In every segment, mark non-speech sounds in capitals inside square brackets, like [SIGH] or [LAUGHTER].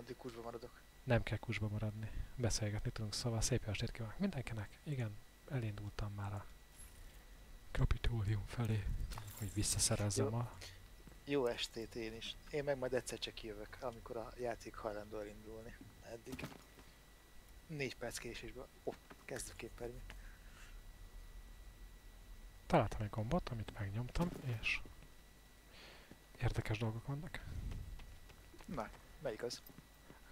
Addig kurzba maradok. Nem kell kusba maradni. Beszélgetni tudunk, szóval szép jó estét kívánok mindenkinek. Igen, elindultam már a kapitólium felé, hogy visszaszerezzem Jó. a... Jó estét én is. Én meg majd egyszer csak jövök, amikor a játék hajlandó elindulni. Eddig. Négy perc késésben. Ó, kezdő képernyő. Találtam egy gombot, amit megnyomtam, és érdekes dolgok vannak. Na, melyik az?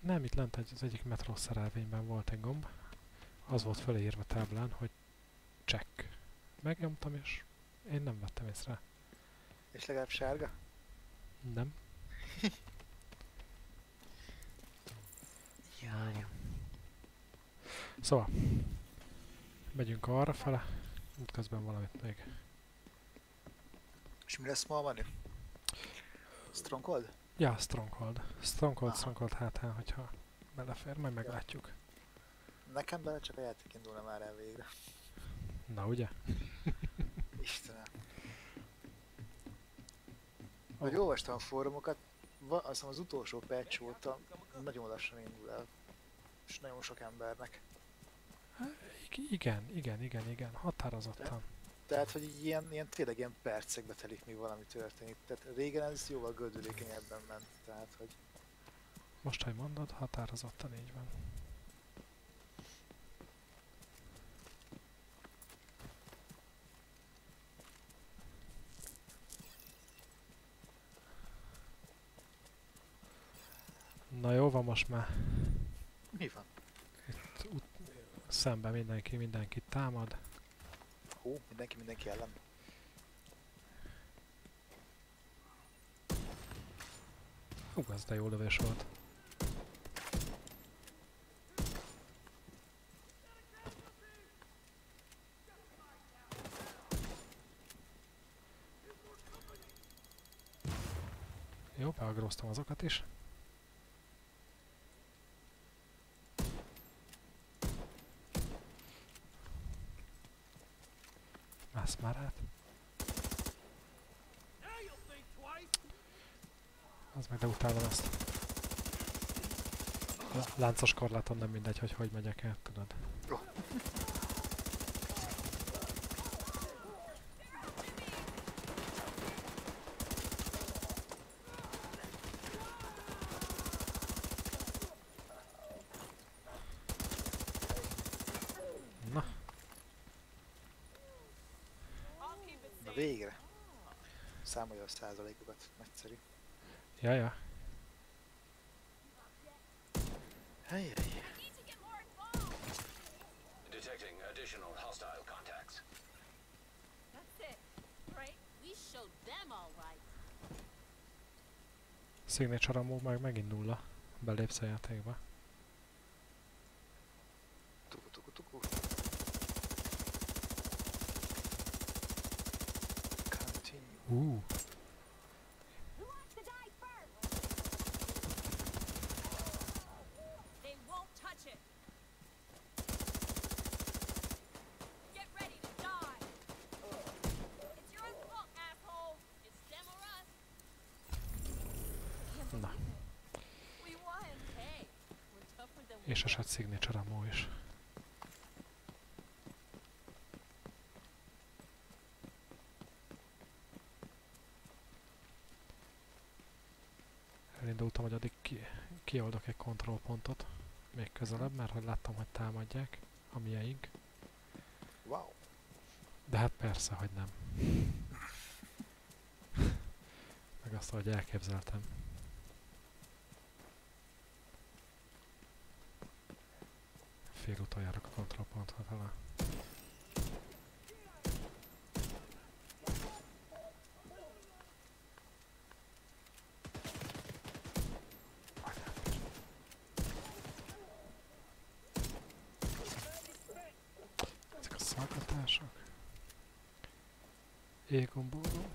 Nem, itt lent egy, az egyik metró szerelvényben volt egy gomb. Az volt fölírva táblán, hogy check. Megnyomtam, és én nem vettem észre. És legalább sárga? Nem. [LAUGHS] Jaj. Szóval, megyünk arra fele, útközben valamit még. És mi lesz ma a menü? Stronghold? Ja, Stronghold. Stronghold, Aha. Stronghold hátán, hogyha belefér, majd meglátjuk. Nekem bele csak a játék indulna már el végre. Na ugye? [LAUGHS] Istenem. Hogy olvastam a fórumokat, azt hiszem az utolsó patch óta nagyon lassan indul el. És nagyon sok embernek. I- igen, igen, igen, igen, határozottan. Tehát, hogy így ilyen, ilyen tényleg ilyen percekbe telik, míg valami történik. Tehát régen ez jóval gördülékenyebben ment. Tehát, hogy Most, hogy mondod, határozottan így van. Na jó van most már. mi van? Itt ut- szemben mindenki mindenkit támad. Hú, mindenki mindenki ellen. Hú, ez de jó lövés volt. Jó, beagróztam azokat is. Mász már át. Az meg, de utálom ezt. A láncos korláton nem mindegy, hogy hogy megyek el, tudod. Jó. Na, Na végre. Számolja a százalékokat. Nagyszerű. ja, ja. Helyjej. Detecting additional hostile contacts. That's it, right? We showed them all right. Signature amúgy meg megindul a belépsz a játékba. És look. esett signature amú is. Elindultam, hogy addig ki, kioldok egy kontrollpontot, még közelebb, mert hogy láttam, hogy támadják a mieink. Wow. De hát persze, hogy nem. [LAUGHS] Meg azt, hogy elképzeltem. Járok a kontrollpontra talán. Ezek a szalkatások. Égombóló.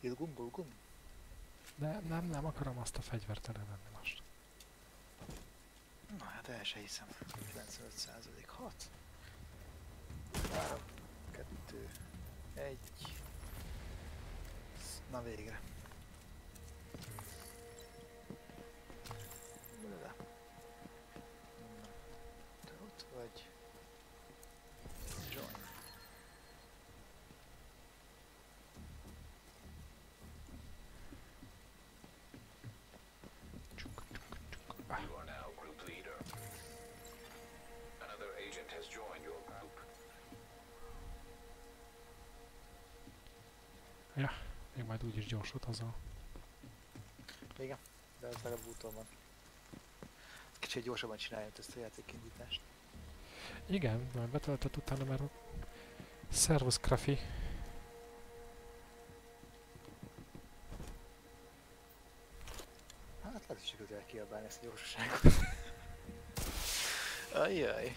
Ilgum, bulgum. De nem, nem akarom azt a fegyvert elővenni most. Se hiszem. 95 százalék. 6. 3, 2, 1. Na végre. Még majd úgyis gyorsod haza. Igen, de az legalább úton van. Kicsit gyorsabban csinálja ezt a játékindítást. Igen, már betöltött utána már... Szervusz, Krafi! Hát lehet, hogy sikerült elkiabálni ezt a gyorsaságot. [LAUGHS] Ajjaj.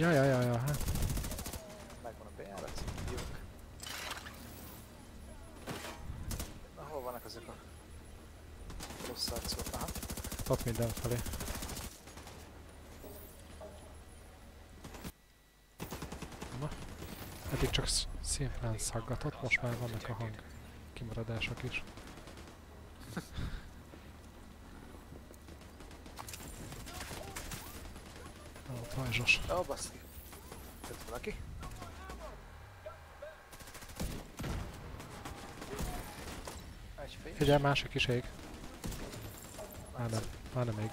Ja, ja, ja, ja, hát. Megvan a bejárat, jók. Na, hol vannak ezek a rossz arcok? Aha. Ott mindenfelé. Na. Eddig csak szimplán szaggatott, most már vannak a hang kimaradások is. [LAUGHS] varázsos. Ó, oh, basszik. Jött valaki. Figyelj, másik is ég. Á nem, á nem ég.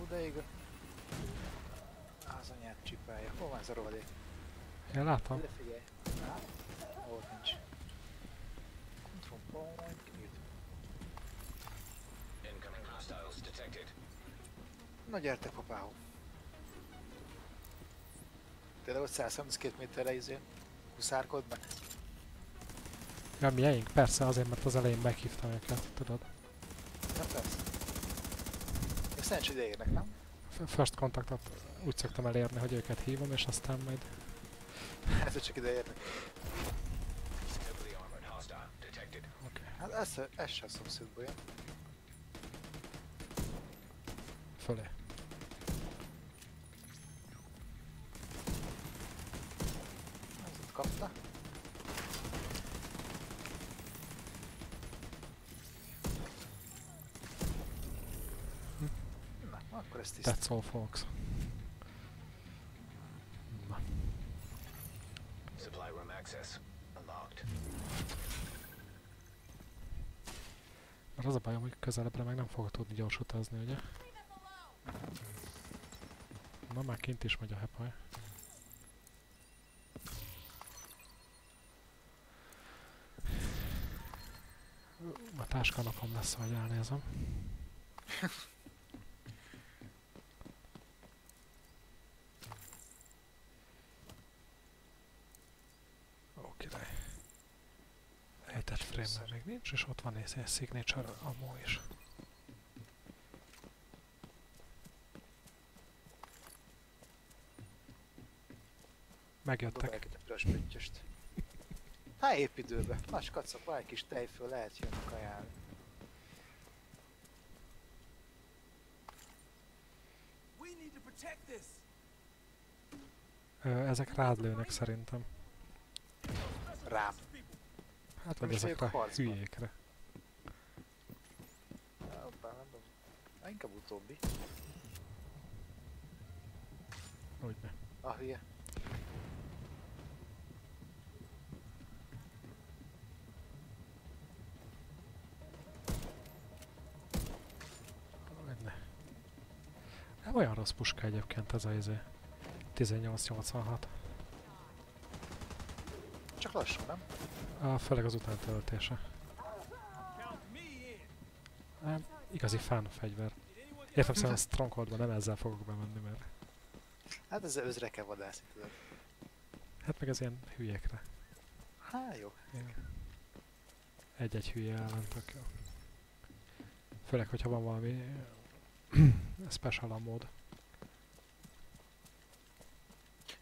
Ó, de ég. Az anyát csipálja. Hol van ez a rohadék? Én látom. De figyelj. Hát, ott nincs. Control point, kinyit. Na gyertek apához. Például 132 méterre izé huszárkod meg. Ja, miénk? Persze, azért, mert az elején meghívtam őket, tudod. Ja, persze. Még szerencsé ide érnek, nem? First contactot úgy szoktam elérni, hogy őket hívom, és aztán majd... Ez csak ide érnek. Hát ez, ez se szomszédból jön. Fölé. That's all, folks. Supply room access unlocked. Mert az a bajom, hogy közelebbre meg nem fog tudni gyors utazni, ugye? Na már kint is megy a hepaj. A táskalapom lesz, hogy elnézem. [LAUGHS] Basszus, és ott van egy signature amó is. Megjöttek. Dobálják itt a piros pöttyöst. Há, épp időben. Más kacok, van egy kis tejföl, lehet jönni kajálni. Ezek rád lőnek szerintem. Hát vagy ezekre a hülyékre. Hoppá, nem tudom. Inkább utóbbi. Hogy ne. Ah, hülye. Menne. Nem olyan rossz puska egyébként ez a izé. 1886 csak lassú, nem? A főleg az utántöltése. Hát, igazi fán fegyver. Értem szerint a Strongholdban nem ezzel fogok bemenni, mert... Hát ez özre kell vadászni, tudod. Hát meg az ilyen hülyekre. Há, jó. Egy-egy hülye ellen tök jó. Főleg, hogyha van valami eh, [CLEARS THROAT] special mód.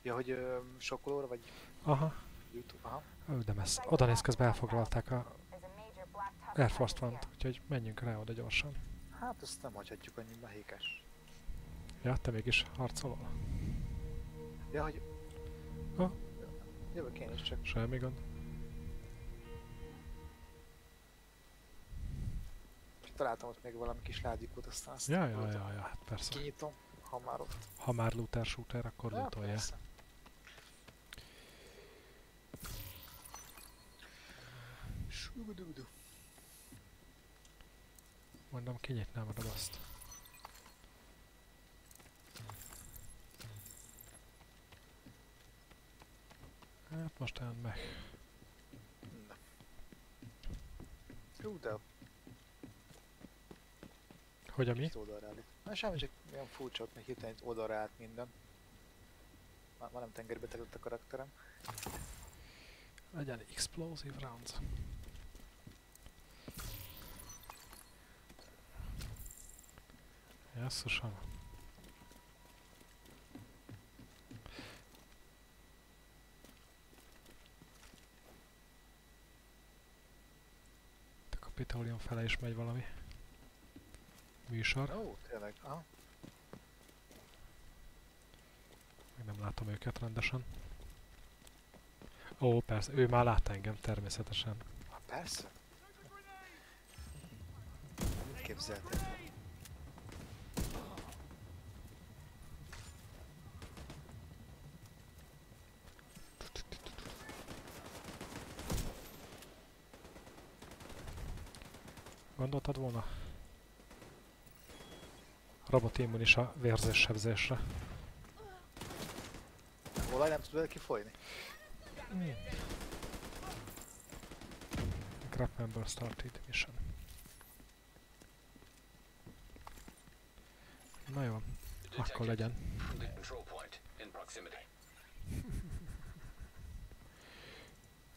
Ja, hogy ö, sokkolóra vagy? Aha. Youtube, aha. Ó, de messz. Oda néz közben elfoglalták a Air Force One-t, úgyhogy menjünk rá oda gyorsan. Hát ezt nem hagyhatjuk annyira hékes. Ja, te mégis harcolol? Ja, hogy... Ha? Jövök én is csak. Semmi gond. Találtam ott még valami kis ládikót, aztán azt... Ja, ja, ja, ja, hát persze. Kinyitom, ha már ott. Ha már looter shooter, akkor ja, lootolja. Persze. Mondom, kinyitnám a dobozt. Hát most el meg. Jó, de Hogy a mi? állt. Na semmi, csak olyan furcsa, ott még hirtelen itt oldalra állt minden. Már, már nem tengerbe terült a karakterem. Legyen explosive rounds. Jesszusom. A Kapitolium fele is megy valami. Műsor. Ó, tényleg, aha. Még nem látom őket rendesen. Ó, persze, ő már lát engem természetesen. Ha persze. Mit képzelted? Gondoltad volna? Robot immunis a vérzéssebzésre. Olaj nem tud vele kifolyni? Grab member started mission. Na jó, akkor legyen.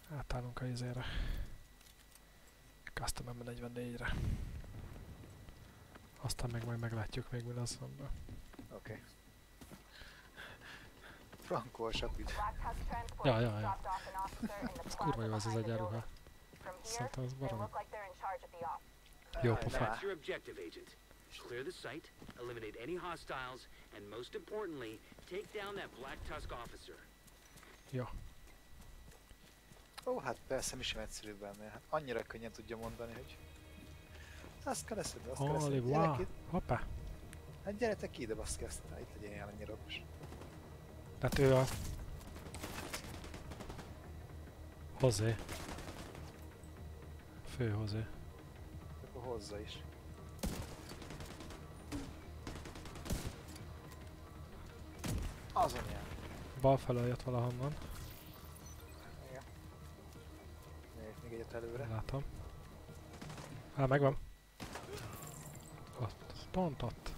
[LAUGHS] Átállunk a izére. Custom M44-re. Aztán meg majd meglátjuk még mi lesz abban. Oké. Okay. Frankósabb ügy. Ja, ja, ja. Ez kurva jó ez az egyenruha. Szerintem ez baromi. Jó pofa. Clear the site, eliminate any hostiles, and most importantly, take down that Black Tusk officer. Jó. Ó, hát persze, mi sem egyszerűbb ennél. Hát annyira könnyen tudja mondani, hogy... Azt kell leszedni, azt kell leszedni. Gyere Hoppá. hát gyere ki ide, baszki, azt itt legyen ilyen annyira okos. Tehát ő a... Hozé. Fő hozé. Akkor hozza is. Az anyám. Bal felől jött valahonnan. Egyet előre. Látom. Á, megvan. Ott. Pont ott.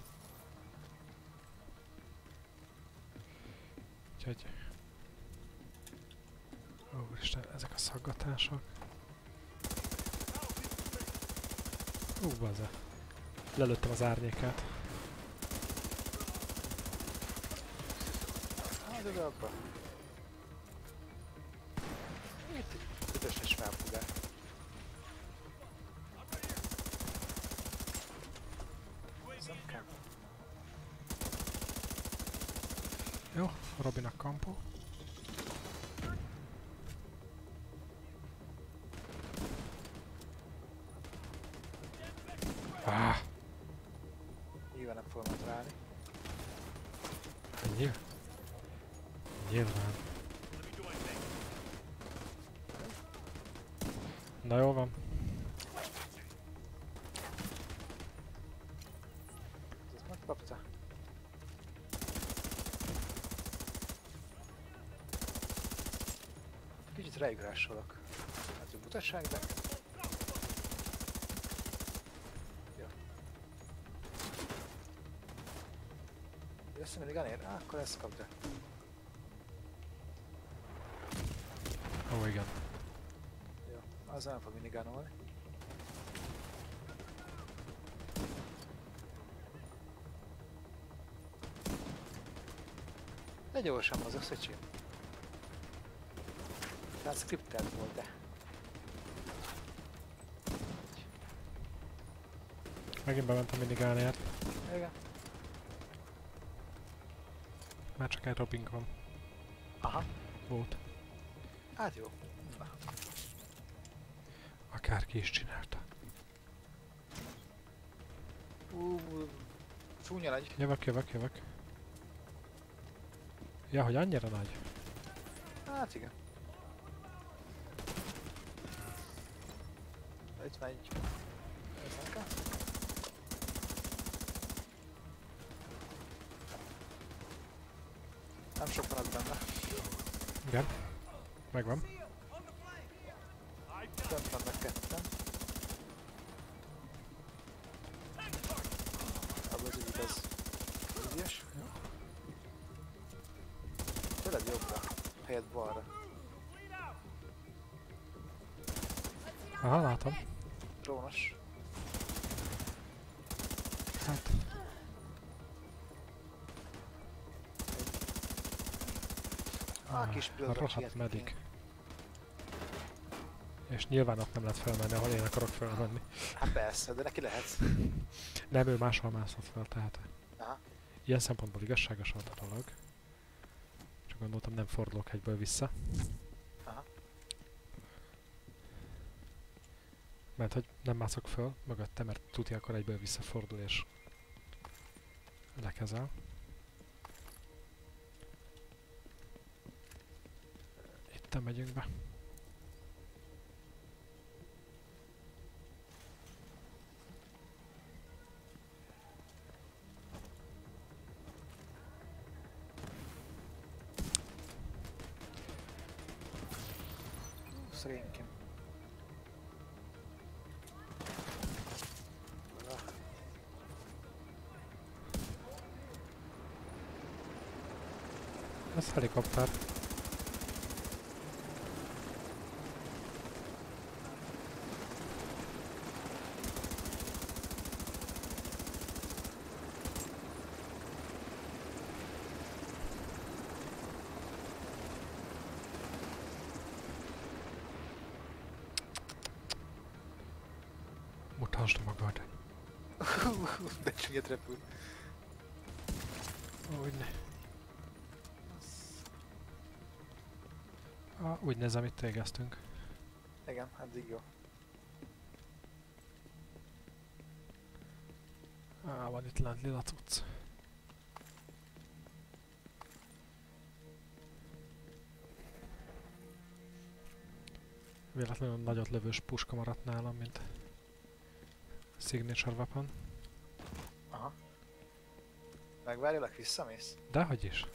Úgyhogy... Ó, Isten, ezek a szaggatások. Ú, baze. Lelőttem az árnyékát. Hát ez abba. Robin a campo rájuk rásolok. Hát jó butaság, de... Jó. Jössz mindig anér? Á, akkor ezt kapd el. Ó, igen. Jó, azzal nem fog mindig ganolni. De gyorsan mozogsz, öcsém. Tehát skriptelt volt, de... Megint bementem mindig állért. Igen. Már csak egy Robink van. Aha. Volt. Hát jó. Na, Akárki is csinálta. Ú, csúnya nagy. Jövök, jövök, jövök. Ja, hogy annyira nagy? Hát igen. Itt kis rohadt medik. És nyilván ott nem lehet felmenni, ahol én akarok felmenni. Hát persze, de neki lehet. Nem, ő máshol mászhat fel, tehát Aha. ilyen szempontból igazságos volt a dolog. Csak gondoltam, nem fordulok egyből vissza. Aha. Mert hogy nem mászok föl mögötte, mert tuti akkor egyből visszafordul és lekezel. Itten megyünk be. Ez helikopter. Úgy nézem, itt végeztünk. Igen, eddig jó. Á, van itt lent lila cucc. Véletlenül nagyot lövős puska maradt nálam, mint signature weapon. Aha. Megvárjalak, visszamész? Dehogy is.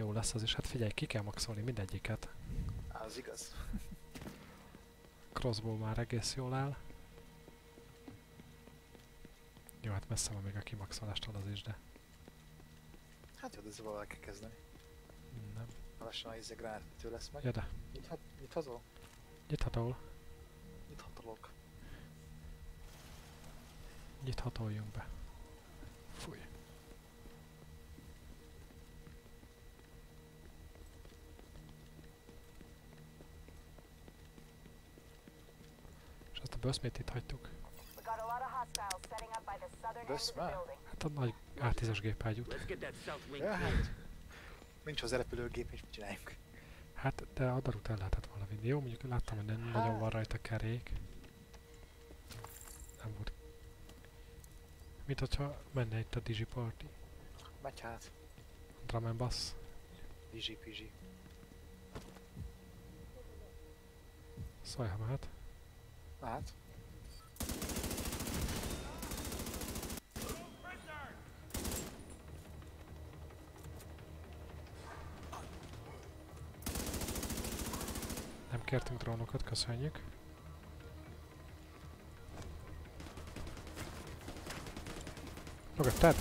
Jó lesz az is, hát figyelj, ki kell maxolni mindegyiket. Az igaz. Crossbow már egész jól áll. Jó, hát messze van még a kimaxolástól az is, de Hát jó, de ezzel kell kezdeni. nem. Lassan a izé gránátütő lesz meg. Ja, de Nyithat, nyithazol? nyithatol, Nyithatolok. nyithatoljunk be. Fúj. És ezt a böszmét itt hagytuk. We got a lot of hostiles setting up by the southern end of the Böszme? building. Hát a nagy A10-es gépágyút. Hát. Nincs hozzá repülőgép, és mit csináljunk? Hát, de a darut el lehetett volna vinni. Jó, mondjuk láttam, hogy nem nagyon van rajta kerék. Nem volt. Mint hogyha menne itt a Digi Party. Megy hát. Drum and bass. Pizsi, pizsi. Szólj, ha mehet. Kértünk drónokat, köszönjük. Mögötted!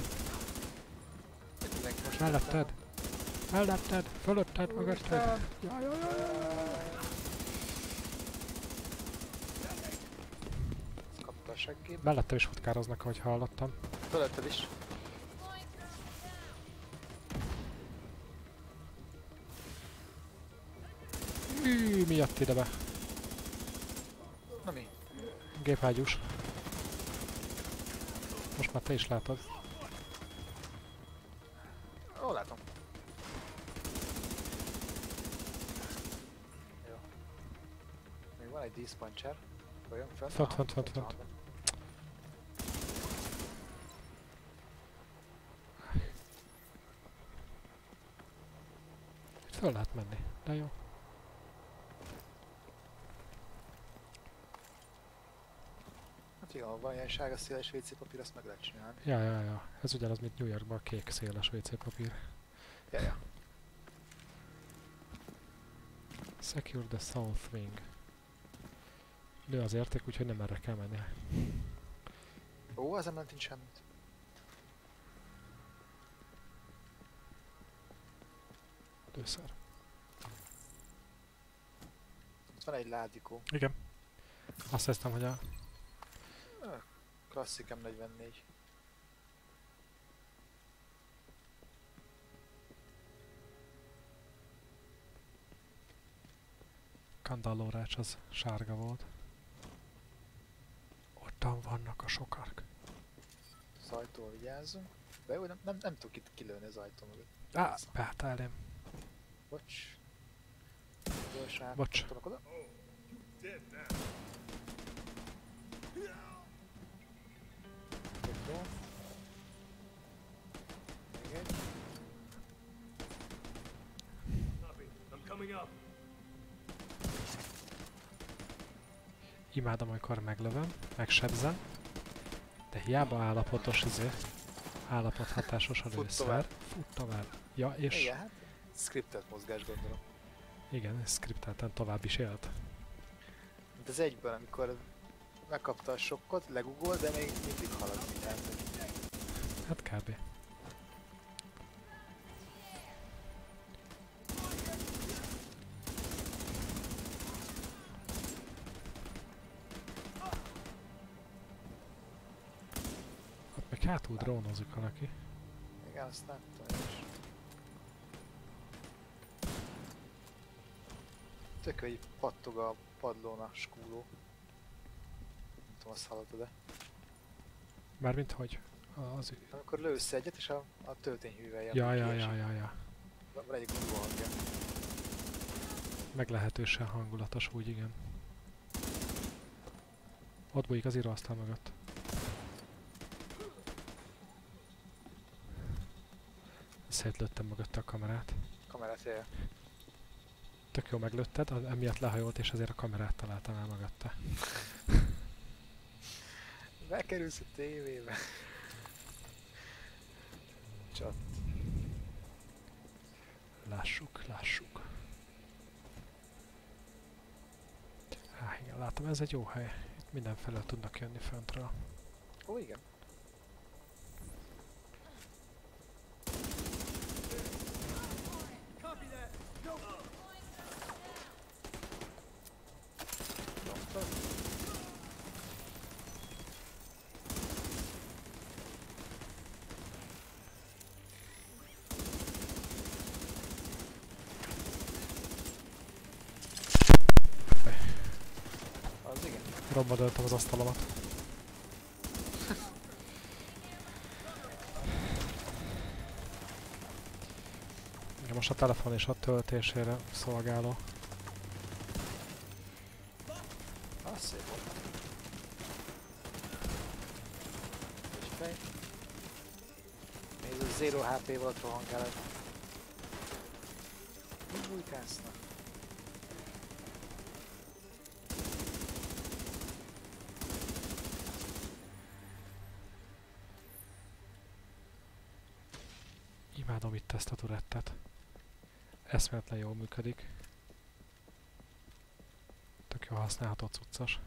Mindenki most Melletted! Melletted! Fölötted! Mögötted! Ja, ja, ja, ja. Ezt kapta a seggébe. Mellettem is futkároznak, ahogy hallottam. Fölötted is. Mi jött ide be? Na mi? Gépágyús. Most már te is látod. Ó, látom. Jó. Még van egy fel. Fönt, fönt, fönt, ott fönt. van. Föl lehet menni, de jó. Hát igen, ha van ilyen sárga széles WC papír, azt meg lehet csinálni. Ja, ja, ja. Ez ugyanaz, mint New Yorkban a kék széles WC papír. Ja, ja. Secure the south wing. Nő az érték, úgyhogy nem erre kell menni. Ó, ezen nem nincs semmit. Lőszer. Ott van egy ládikó. Igen. Azt hiszem, hogy a... Klasszik M44. kandallórács az sárga volt. Ottan vannak a sokak. Az ajtól vigyázzunk. De jó, nem, nem, nem tudok itt kilőni az ajtó mögött. Á, beállt elém. Bocs. Gyorsan Bocs. Jó. Még egy. Copy. I'm coming up. Imádom, amikor meglövöm, megsebzem, de hiába állapotos izé, állapothatásos a Fut lőszer. tovább. Fut tovább. Ja, és Igen, hát scriptet mozgás gondolom. igen, skriptelten tovább is élt. Mint az egyben, amikor megkapta a sokkot, legugol, de még mindig halad mindent. Hát kb. Ott meg hátul drónozik valaki. Igen, azt láttam is. Tök, hogy pattog a padlón a skúló. Tudom, azt hallottad de Mármint hogy? Az... Amikor lősz egyet, és a, a töltényhűvel. Ja, ja, ja, ja, ja. Van egy gurú hangja. Meglehetősen hangulatos úgy, igen. Ott bújik az íróasztal mögött. Szétlőttem mögötte a kamerát. Kamerát jel. Tök jó meglőtted, emiatt lehajolt, és azért a kamerát találtam el mögötte. [LAUGHS] Bekerülsz a tévébe. Csat. Lássuk, lássuk. Á, igen, látom, ez egy jó hely. Itt mindenfelől tudnak jönni föntről. Ó, igen. Copy that. Go. Nyomtad? Az igen. Robba döltem az asztalomat. Most a telefon is a töltésére szolgáló. Az szép volt. Egy fej. Hogy 0 HP volt rohangálod. Mi bújkásznak? Imádom itt ezt a turettet. Eszméletlen jól működik. Tök jó használható cuccos.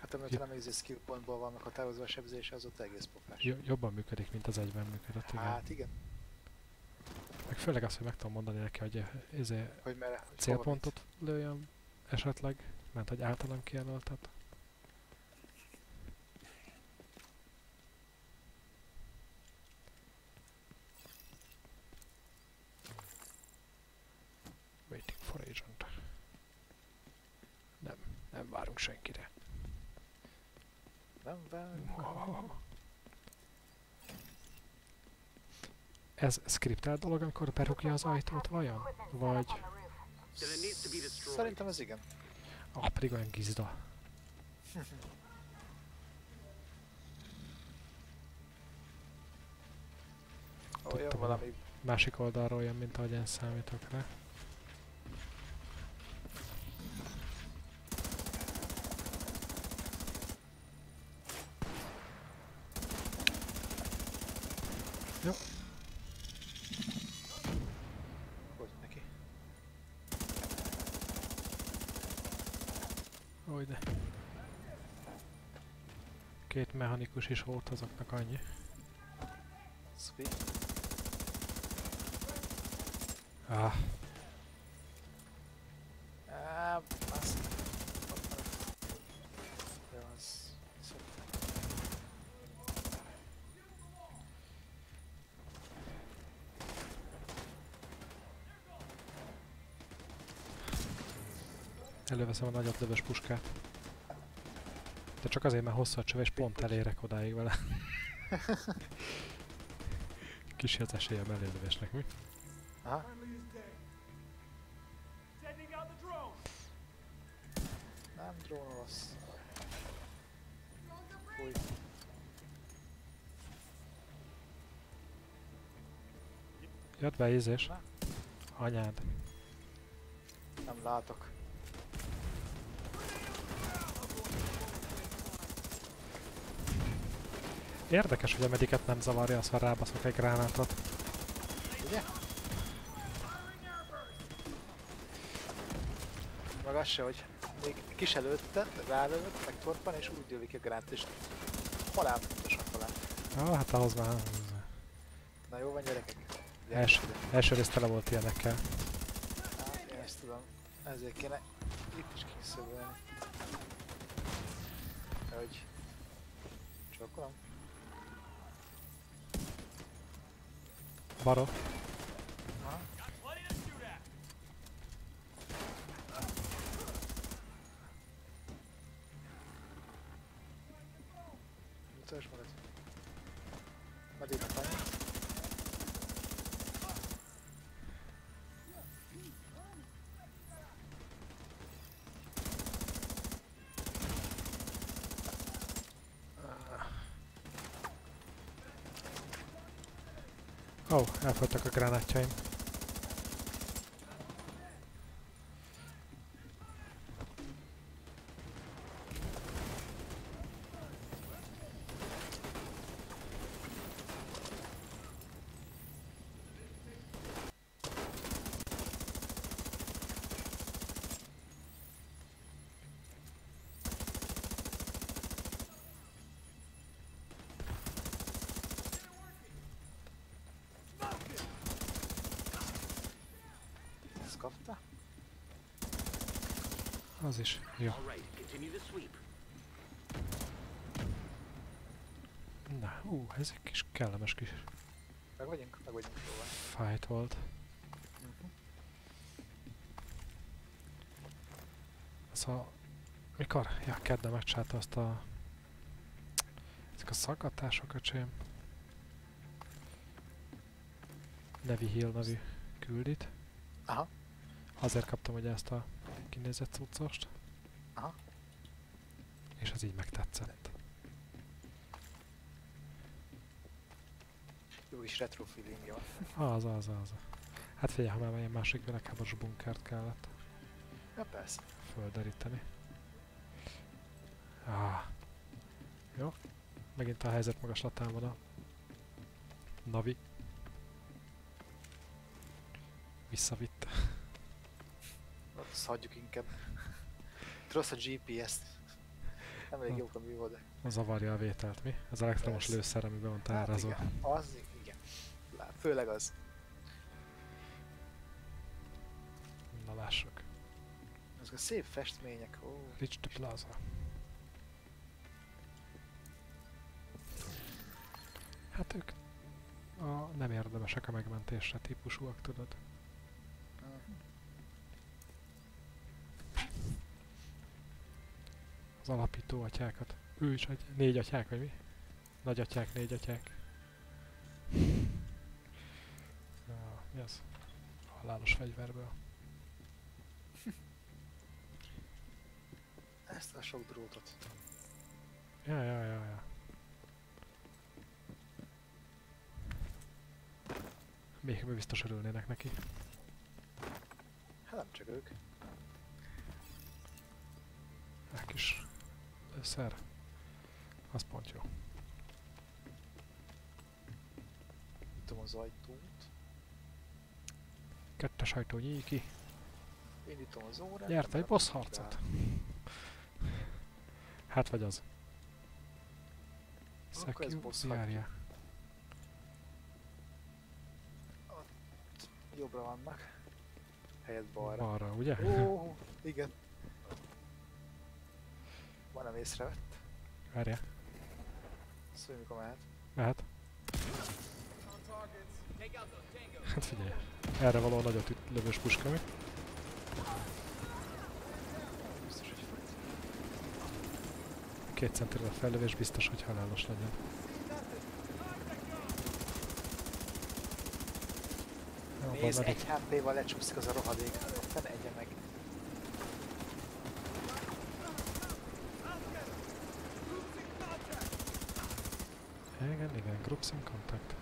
Hát amikor nem nézi skill pontból van meghatározva a sebzése, az ott egész pofás. Jo- jobban működik, mint az egyben működött, igen. Hát igen, Meg főleg azt, hogy meg tudom mondani neki, hogy eh, izé, hogy merre, célpontot lőjön esetleg, mert hogy általam kijelöltet. Waiting for agent. Nem, nem várunk senkire. mit. Nem várunk. Ez skriptelt dolog, amikor berúgja az ajtót vajon? Vagy... Szerintem ez igen. Ah, pedig olyan gizda. Tudtam, valami Másik oldalról jön, mint ahogy én számítok rá. Hogyne. Két mechanikus is volt azoknak annyi. Sweet. Ah, szoktam. előveszem a nagyobb lövös puskát. De csak azért, mert hosszú a csöve, és pont elérek odáig vele. [LAUGHS] Kis az esélye a mellélövésnek, mi? Aha, nem drónolosz. Fúj. Jött be ízés. Anyád. Nem látok. Érdekes, hogy a mediket nem zavarja az, ha rábaszok egy gránátot. Ugye? Meg az se, hogy még kis előtte, rálövök, meg torpan, és úgy dőlik a gránát, és halál pontosan talán. Ah, hát ahhoz már... Na jó van gyerekek? Els, Gyertek. első rész tele volt ilyenekkel. Hát, én ezt tudom. Ezért kéne itt is kiszögölni. Hogy... Baro. Aha. Oh, elfogytak a gránátjaim. Az is. Jó. Na, ú, ez egy kis kellemes kis Meg vagyunk? Meg vagyunk jóval. fight volt. Mhm. Az a... Mikor? Ja, kedden megcsinálta azt a... Ezek a szaggatások, öcsém. Nevi Hill nevű küldit. Aha. Azért kaptam ugye ezt a kinézett cuccost. Aha. És az így megtetszett. Jó kis retro feeling. Az, az, az. Hát figyelj, ha már ilyen másik világháborús bunkert kellett Ja persze. földeríteni. Ah. Jó. Megint a helyzet magaslatán van a Navi. Visszavitt. Azt hagyjuk inkább. Rossz a GPS-t. Nem elég jók a műholdak. Zavarja a vételt, mi? Az elektromos Persze. lőszer, amiben van Hát tárazva. igen, az igen. Főleg az. Na lássuk. Ezek a szép festmények. Ó, Rich the Plaza. Hát ők a nem érdemesek a megmentésre típusúak, tudod. mhm. Alapító atyákat. Ő is aty- négy atyák, vagy mi? Nagy atyák, négy atyák. Ah, mi az? Halálos fegyverből. [LAUGHS] Ezt a sok drótot. Ja, ja, ja, ja. Még biztos örülnének neki. Hát nem csak ők. Lőszer. Az pont jó. Nyitom az ajtót. Kettes ajtó nyíj ki. Indítom az órát. Nyert egy boss harcot. Hát vagy az. Area. Jobbra vannak. Helyett balra. Balra, ugye? Ó, igen. Van nem észrevett? Várjál. Szólj, mikor mehet. Mehet. Hát figyelj. Erre való nagyot üt lövős puska mi? Biztos, hogy fut. Két centire a fellövés biztos, hogy halálos legyen. Nézd, egy HP-val lecsúszik az a rohadék. Fene egye meg. Igen, igen, groups in contact.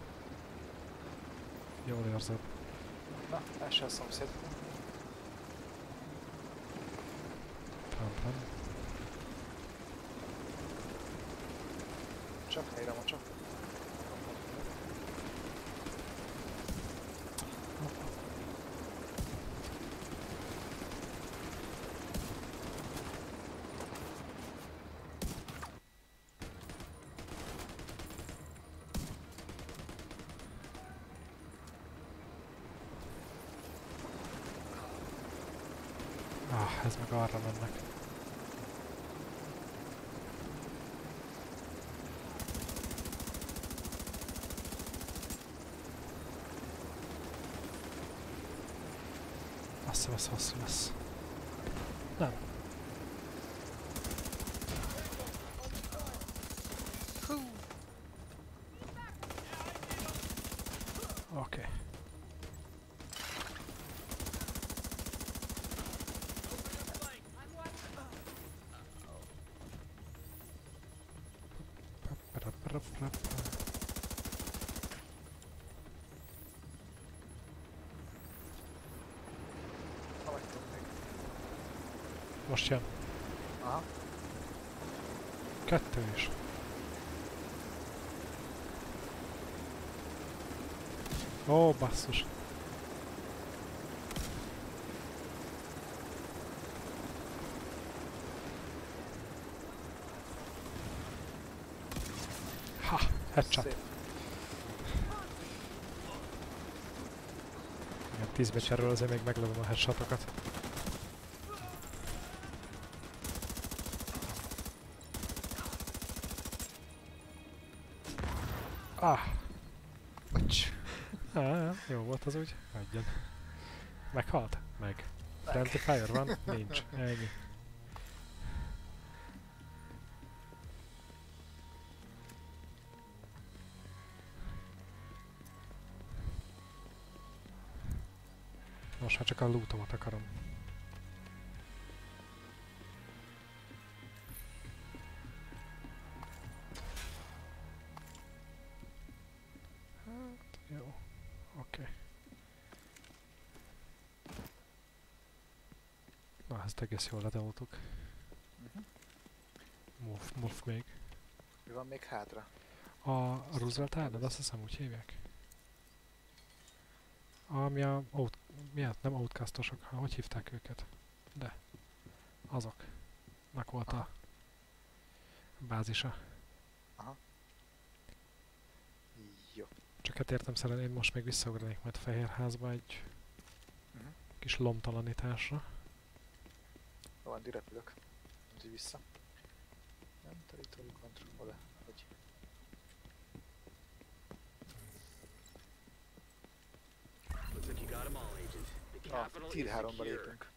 Jól érzed. Na, első a szomszéd. Pam, pam. Ez meg arra mennek. Azt hiszem ez hosszú lesz. Nem. Oké. Okay. Ha vagytok még. Most jön. Aha. Kettő is. Ó, basszus. Ha, headshot. Szép. Igen, 10 becserről azért még meglövöm a headshotokat. Jó volt az úgy. Hagyjon. Meghalt? Meg. Friendly fire van? Nincs. [LAUGHS] Ennyi. Most már csak a lootomat akarom. Na, ezt egész jól ledeoltuk. Mhm. Move, move még. Mi van még hátra? A Roosevelt Island, azt hiszem úgy hívják. Ami a out, miért nem outcastosok, hogy hívták őket? De. Azok. Nak volt a Aha. bázisa. Jó. Csak hát értem szerint én most még visszaugranék majd Fehérházba egy Mhm. kis lomtalanításra. Van, repülök. Úgyhogy vissza. Nem territory control, oda. Hogy. Looks like you got 'em all, Agent. The A capital tier is 3-ba secure. lépünk.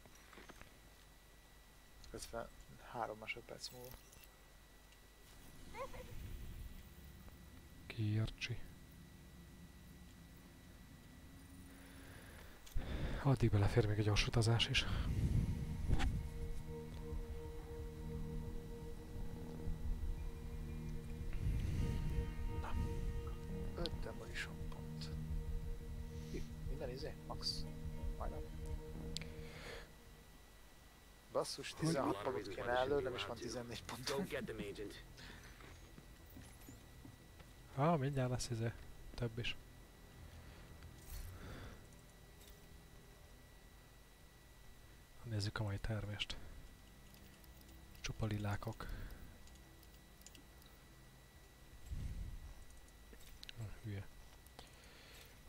Közben 3 másodperc múlva. Kiércsi. Addig belefér még egy gyors utazás is. elő, nem is van 14 pontom. ah, mindjárt lesz izé. Több is. Nézzük a mai termést. Csupa lilákok. Hm, hülye.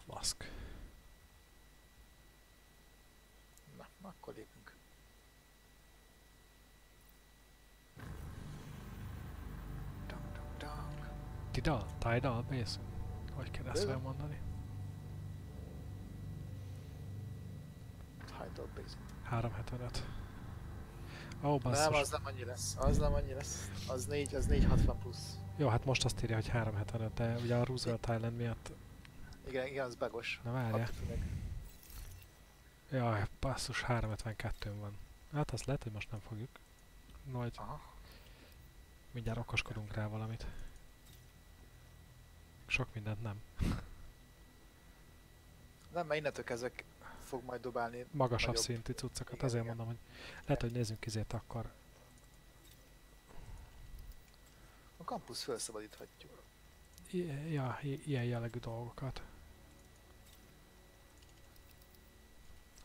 Maszk. Na, akkor lépünk. Tidal? Tidal Basin? Hogy kell ezt elmondani? Tidal Basin. 375. Ó, oh, Nem, basszus. az nem annyi lesz. Az nem annyi lesz. Az 4, az 460 plusz. Jó, hát most azt írja, hogy 375, de ugye a Roosevelt Island miatt... Igen, igen, az bagos. Na függ. Jaj, basszus, 352 van. Hát azt lehet, hogy most nem fogjuk. Majd Aha. mindjárt okoskodunk rá valamit. Sok mindent nem. Nem, mert innentől kezdve k- fog majd dobálni. Magasabb nagyobb. szintű cuccokat, Igen, azért igen. mondom, hogy lehet, hogy nézzünk izét akkor. A kampusz felszabadíthatjuk. I- ja, ilyen jellegű dolgokat.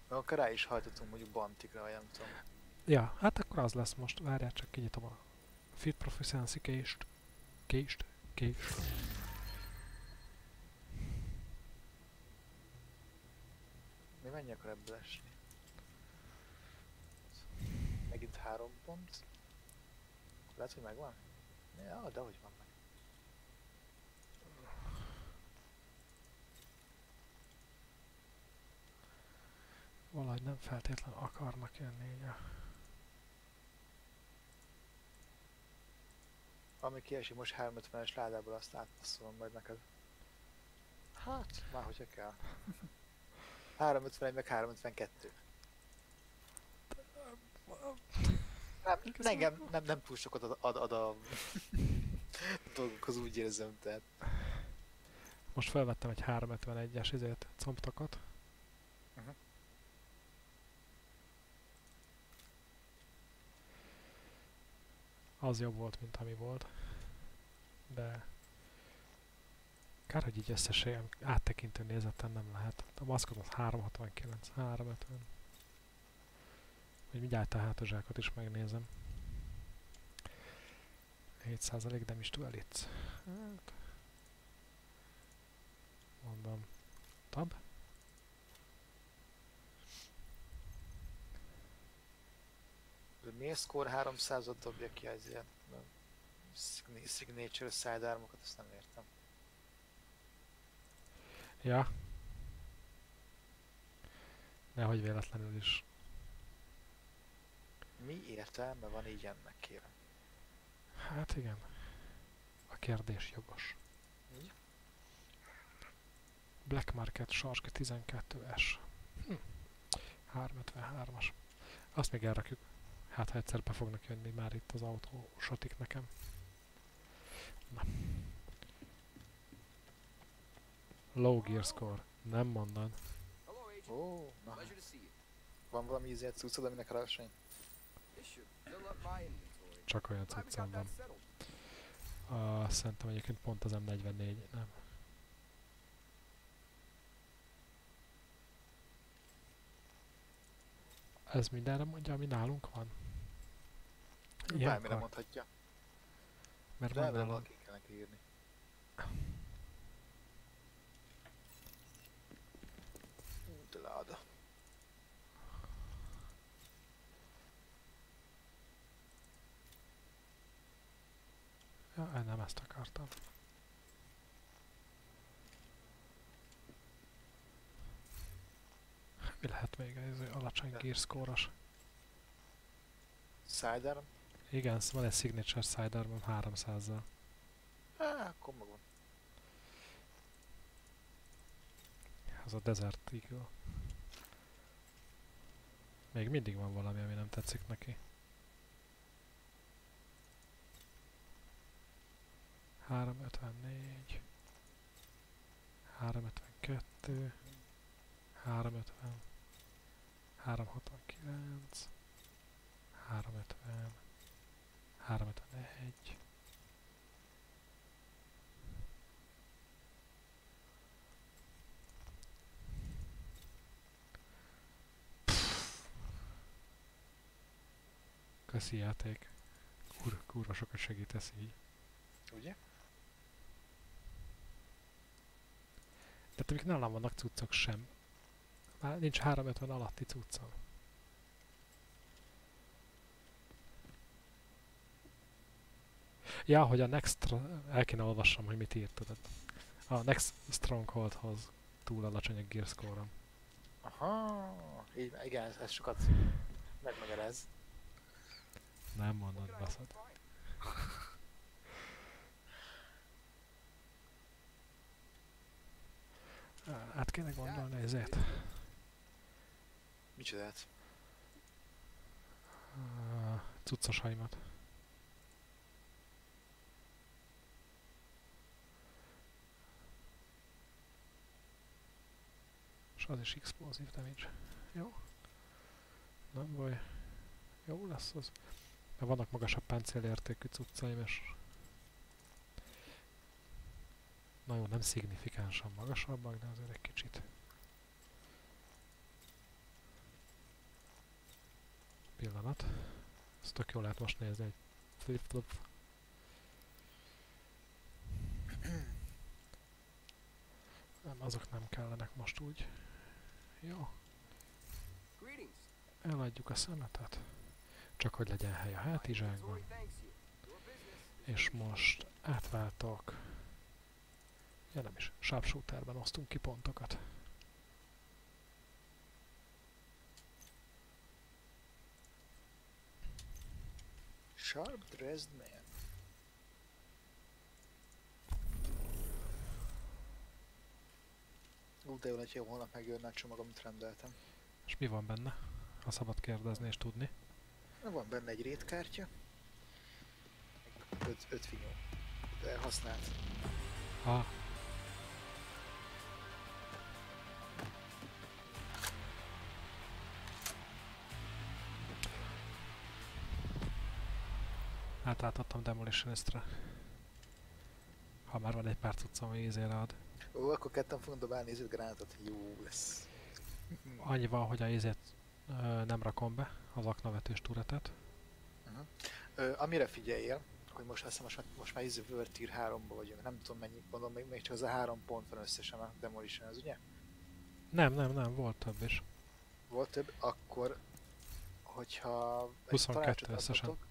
Mert akkor rá is hajtottunk mondjuk Bantikra, vagy nem tudom. Ja, hát akkor az lesz most. Várjál, csak kinyitom a Fit Proficiency kést. Kést? Kést. Mi mennyi akar ebből esni? Megint három pont. Lehet, hogy megvan? Ja, de hogy van meg. Valahogy nem feltétlen akarnak jönni így a... Ami kiesik most 350-es ládából, azt átpasszolom majd neked. Hát, már hogyha kell. [LAUGHS] 351 meg 352. Nem, engem nem, nem túl sokat ad, ad, ad a [LAUGHS] dolgokhoz úgy érzem, tehát. Most felvettem egy 351-es izét, combtakat. Mhm. Az jobb volt, mint ami volt. De... Kár, hogy így összesen áttekintő nézeten nem lehet. A maszkot az 369, 350. Hogy mindjárt a hátizsákot is megnézem. 7% de is duelitz. Hát... Mondom. Tab? De miért score 300-at dobja ki az ilyen nem, sign- signature sidearmokat, azt nem értem. Ja. Nehogy véletlenül is. Mi értelme van így ennek, kérem? Hát igen. A kérdés jogos. Így? Black Market Sark 12S. Hm. 353-as. Azt még elrakjuk. Hát ha egyszer be fognak jönni már itt az autó sotik nekem. Na. Low gear score. Nem mondod. Agent. Ó, na, see you. van valami ízért cuccod, aminek my inventory. Csak olyan cuccom van. Uh, szerintem egyébként pont az M44, nem. Ez mindenre mondja, ami nálunk van? Bármire Ilyenkor? mondhatja. Mert De van valaki kellene írni. Ú, De láda. Ja, nem ezt akartam. Mi lehet még ez alacsony De- gear score-os? Sidearm? Igen, van egy signature sidearm 300-zal. Á, akkor megvan. Ez a Desert Eagle. Még mindig van valami, ami nem tetszik neki. 354 352 350 369 350 351 Köszi játék. Kur, kurva sokat segítesz így. Ugye? Tehát amik nálam vannak cuccok sem. Már nincs 350 alatti cuccom. Ja, hogy a Next... El kéne olvassam, hogy mit írt, tudod. A Next Strongholdhoz túl alacsony a gear Aha, így, igen, ez, ez sokat megmagyarez. Nem mondod, baszod. Á, Át kéne gondolni ezért. Micsodát? Uh, cuccosaimat. És az is explosive damage. Jó. Nem baj. Jó lesz az. De vannak magasabb páncélértékű cuccaim, és... Na jó, nem szignifikánsan magasabbak, de azért egy kicsit. Pillanat. Ezt tök jól lehet most nézni, egy flip-flop. Nem, azok nem kellenek most úgy. Jó, eladjuk a szemetet. Csak hogy legyen hely a hátizsákban. És most átváltok. Ja nem is, sharpshooterben osztunk ki pontokat. Sharp dressed man. Ú, de jó jó holnap megjönne a csomag, amit rendeltem. És mi van benne? Ha szabad kérdezni és tudni. Van benne egy rétkártya. meg Öt, öt finyó. De használt. Ha, Hát átadtam Demolitionistra. Ha már van egy pár cuccom, ami ízére ad. Ó, akkor ketten fogunk dobálni nézőt gránátot. Jó lesz. Annyi van, hogy a ízét ö, nem rakom be, az aknavetős turetet. Ö, amire figyeljél, hogy most azt most, most már izé World Tier 3 vagyunk. Nem tudom mennyi, mondom, még, még csak az a három pont van összesen a Demolition, az ugye? Nem, nem, nem, volt több is. Volt több, akkor hogyha egy 22 tanácsot összesen. adhatok,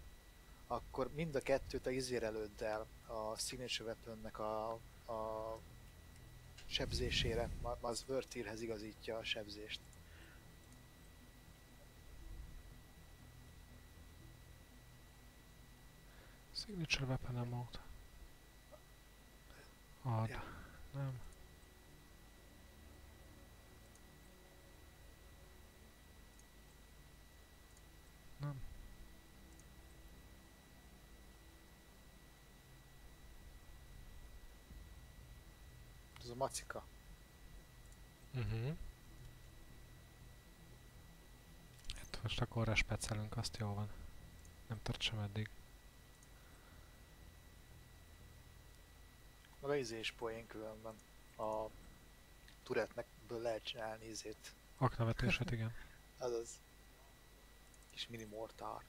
akkor mind a kettőt a izér elődd el a Signature Weaponnek a, a sebzésére, az World Tierhez igazítja a sebzést. Signature weapon amount. Ad. Ja. Nem. Nem. Ez a macika. Uh-huh. Hát most akkor respecelünk, azt jó van. Nem tart sem eddig. Meg a izé is poén különben. A turetnek lehet csinálni izét. Aknavetőset, igen. [LAUGHS] Azaz. Kis mini mortár.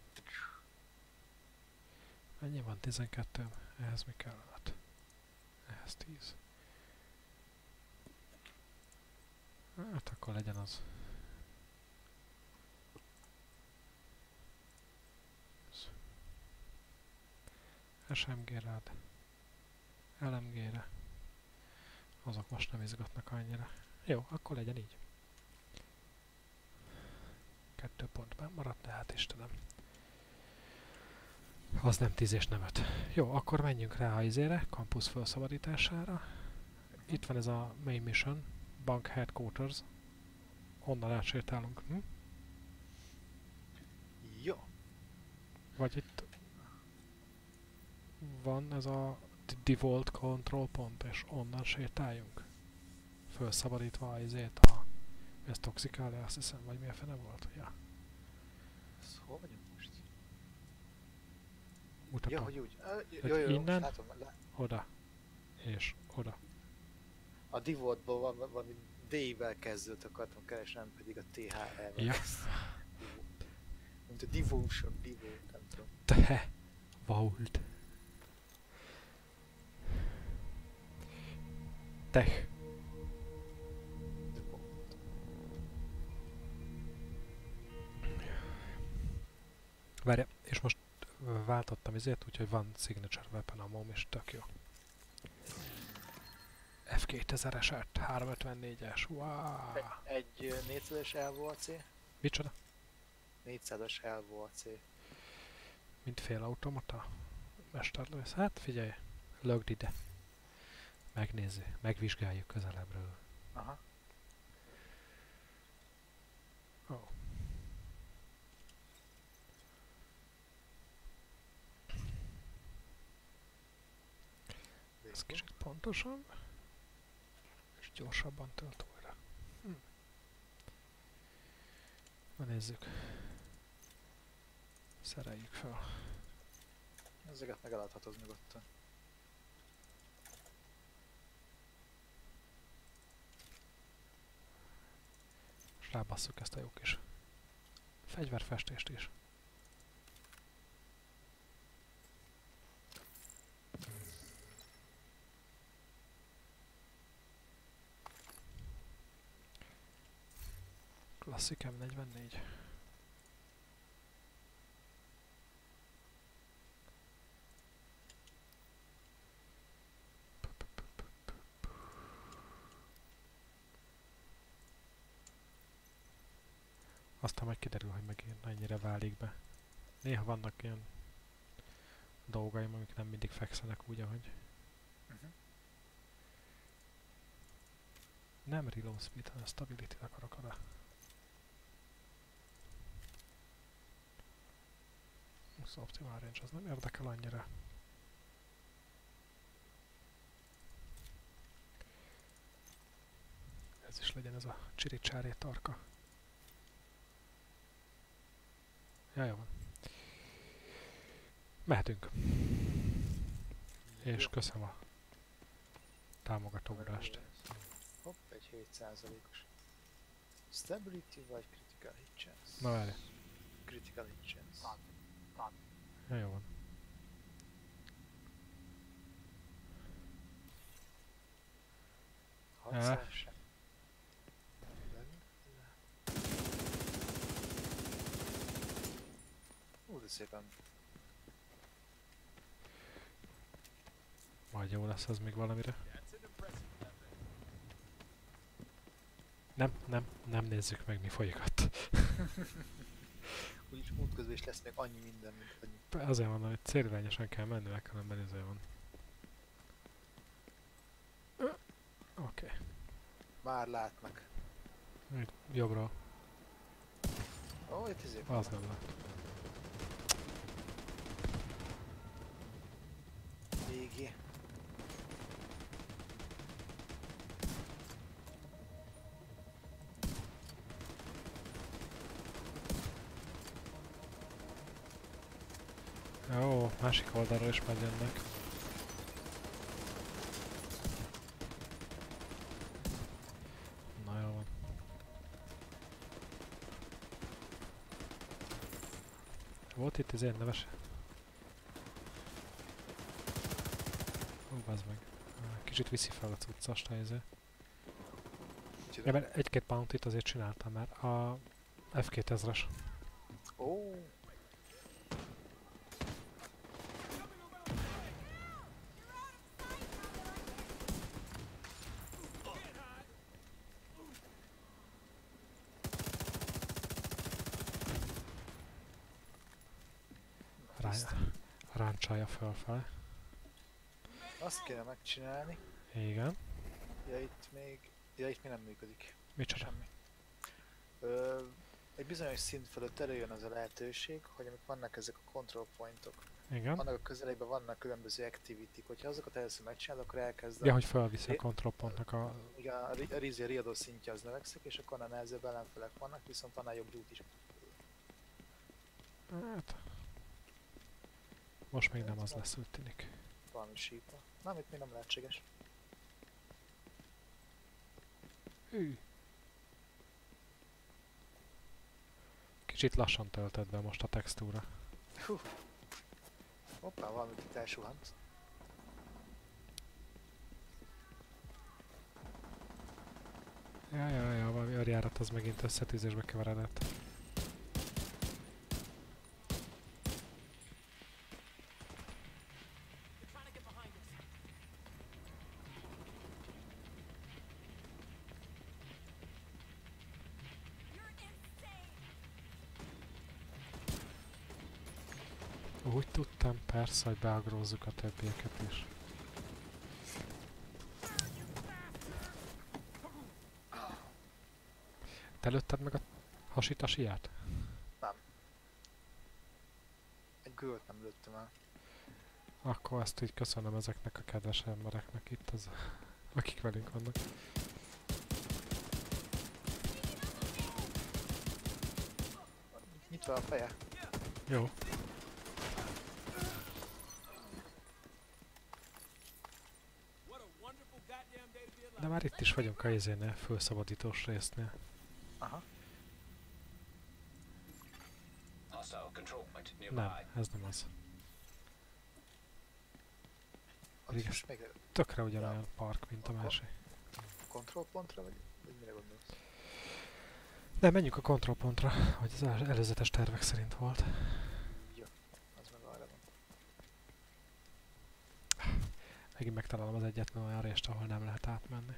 Ennyi van, 12 Ehhez mi kellett? Ehhez 10. Hát akkor legyen az. SMG rád. LMG-re. Azok most nem izgatnak annyira. Jó, akkor legyen így. Kettő pontban maradt, de hát Istenem. Az nem 10 és nem 5. Jó, akkor menjünk rá a izére, campus felszabadítására. Itt van ez a main mission, bank headquarters. Onnan átsétálunk. Hm? Jó. Vagy itt van ez a d- default control pont, és onnan sétáljunk. Felszabadítva a izét a... Ez toxikália, azt hiszem, vagy mi a fene volt? Ja, Ez hol vagyunk most? mutatom. Ja, hogy úgy. Ö, Jó, jó, jó, innen? látom, le- Oda. És oda. A Devoltból van van valami D-vel kezdőt akartam keresni, nem pedig a THR-vel. Ja. Mint a Devotion, Devote, nem tudom. Te! Vault. tech. Várja, és most váltottam ezért, úgyhogy van signature weapon mom és tök jó. F2000-es 354-es, wow. Egy, egy 400-es LVAC. Micsoda? 400-es LVAC. Mint fél automata? Mesterlősz, hát figyelj, lögd ide. Megnézzük, megvizsgáljuk közelebbről. Aha. Ó. Ez kicsit pontosabb. És gyorsabban tölt újra. Hm. Na nézzük. Szereljük fel. Ezeket meg eladhatod nyugodtan. És rábasszuk ezt a jó kis fegyverfestést is. Klasszik M44. Aztán majd kiderül, hogy megint mennyire válik be. Néha vannak ilyen dolgaim, amik nem mindig fekszenek úgy, ahogy. Mhm. Nem reload speed, hanem stability akarok oda. Az optimal range, az nem érdekel annyira. Ez is legyen ez a csiricsáré tarka. Ja, jó van. Mehetünk. És köszönöm a támogatódást. Hopp, egy 7%-os. Stability vagy critical hit chance? Na várj. Critical hit chance. Ja, jó van. Hat Szeresen. Ú, de szépen. Majd jó lesz az még valamire. Nem, nem, nem nézzük meg mi folyik ott. [LAUGHS] Úgyis múlt közben is lesz még annyi minden, mint annyi. Azért mondom, hogy célirányosan kell mennünk, különben ezért van. Oké. Okay. Már látnak. Jobbra. Ó, itt izé. Az nem lát. Végi. Jó, másik oldalról is majd jönnek. Na jó. Volt itt ez ilyen neves? Ó, bazd meg. Á, Kicsit viszi fel a cuccast a izé. Ja, mert egy-két bounty-t azért csináltam már. A F2000-es. Ó, Rá, Tiszta. ráncsalja fölfele. Azt kéne megcsinálni. Igen. Ja, itt még... Ja, itt mi nem működik. Micsoda? Semmi. Ö, egy bizonyos szint fölött előjön az a lehetőség, hogy amik vannak ezek a control pointok, Igen. annak a közelében vannak különböző activity hogyha azokat először megcsinálod, akkor elkezd Ja, hogy felviszi a control pontnak a... igen, a, a Rizzi riadó szintje az növekszik, és akkor annál nehezebb ellenfelek vannak, viszont annál jobb loot is. Hát... Most még nem az lesz, úgy tűnik. Valami sípa. Nem, itt még nem lehetséges. Hű. Kicsit lassan töltött be most a textúra. Hú. Hoppá, valamit itt elsuhant. Ja, ja, ja, valami őrjárat az megint összetűzésbe keveredett. Úgy tudtam, persze, hogy beagrózzuk a többieket is. Te lőtted meg a hasitasiát? Egy gölt nem lőttem el. Akkor ezt így köszönöm ezeknek a kedves embereknek itt, az, akik velünk vannak. Nyitva a feje. Jó. Már itt is vagyunk a izénél, fölszabadítós résznél. Aha. Nem, ez nem az. Pedig még Tökre ugyanolyan park, mint a másik. kontrollpontra, vagy, vagy mire gondolsz? De menjünk a kontrollpontra, hogy az el- előzetes tervek szerint volt. Jó, az meg arra van. Megint megtalálom az egyetlen olyan részt, ahol nem lehet átmenni.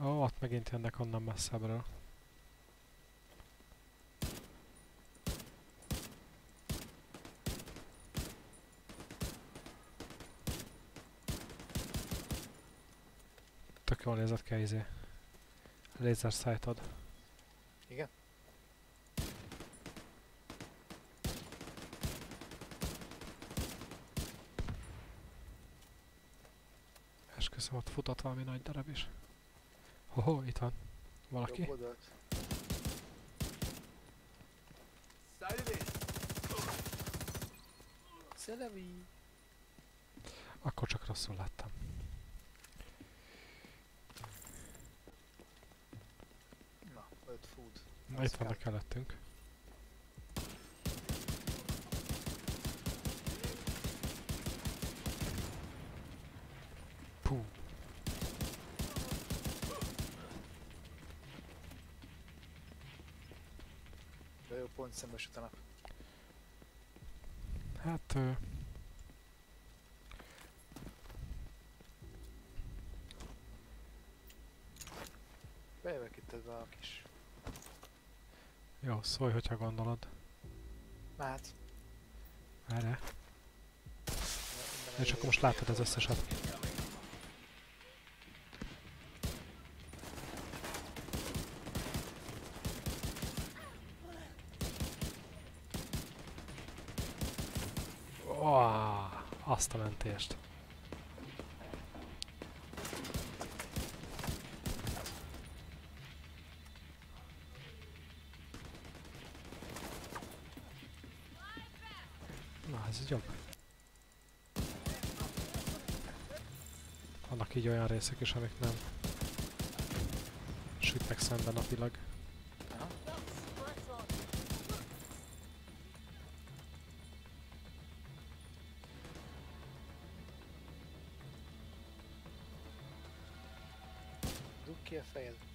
Ó, ott megint jönnek onnan messzebbről. Nézett ki a izé. Laser sight-od. Igen? Esküszöm, ott futott valami nagy darab is. Hoho, itt van. Valaki? Jobb oldalt. Akkor csak rosszul láttam. Na, öt food. Na, Az itt vannak előttünk. Puh. De jó, pont nap. Hát... Ö, Bejövök itt ebbe a kis... jó, szólj, hogyha gondolod. Hát, Erre. És akkor most látod az összeset. Oh, azt a mentést. Na, ez így jobb. Vannak így olyan részek is, amik nem sütnek szembe napilag. Dugd ki a fejed.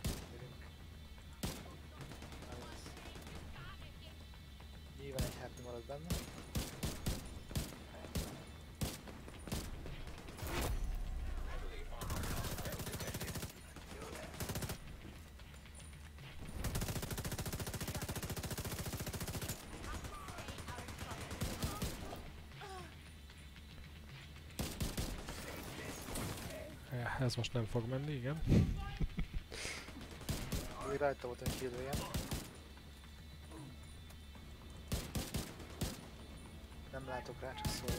Ez most nem fog menni, igen. [LAUGHS] Még rajta volt egy kilőjem. Nem látok rá, csak szól.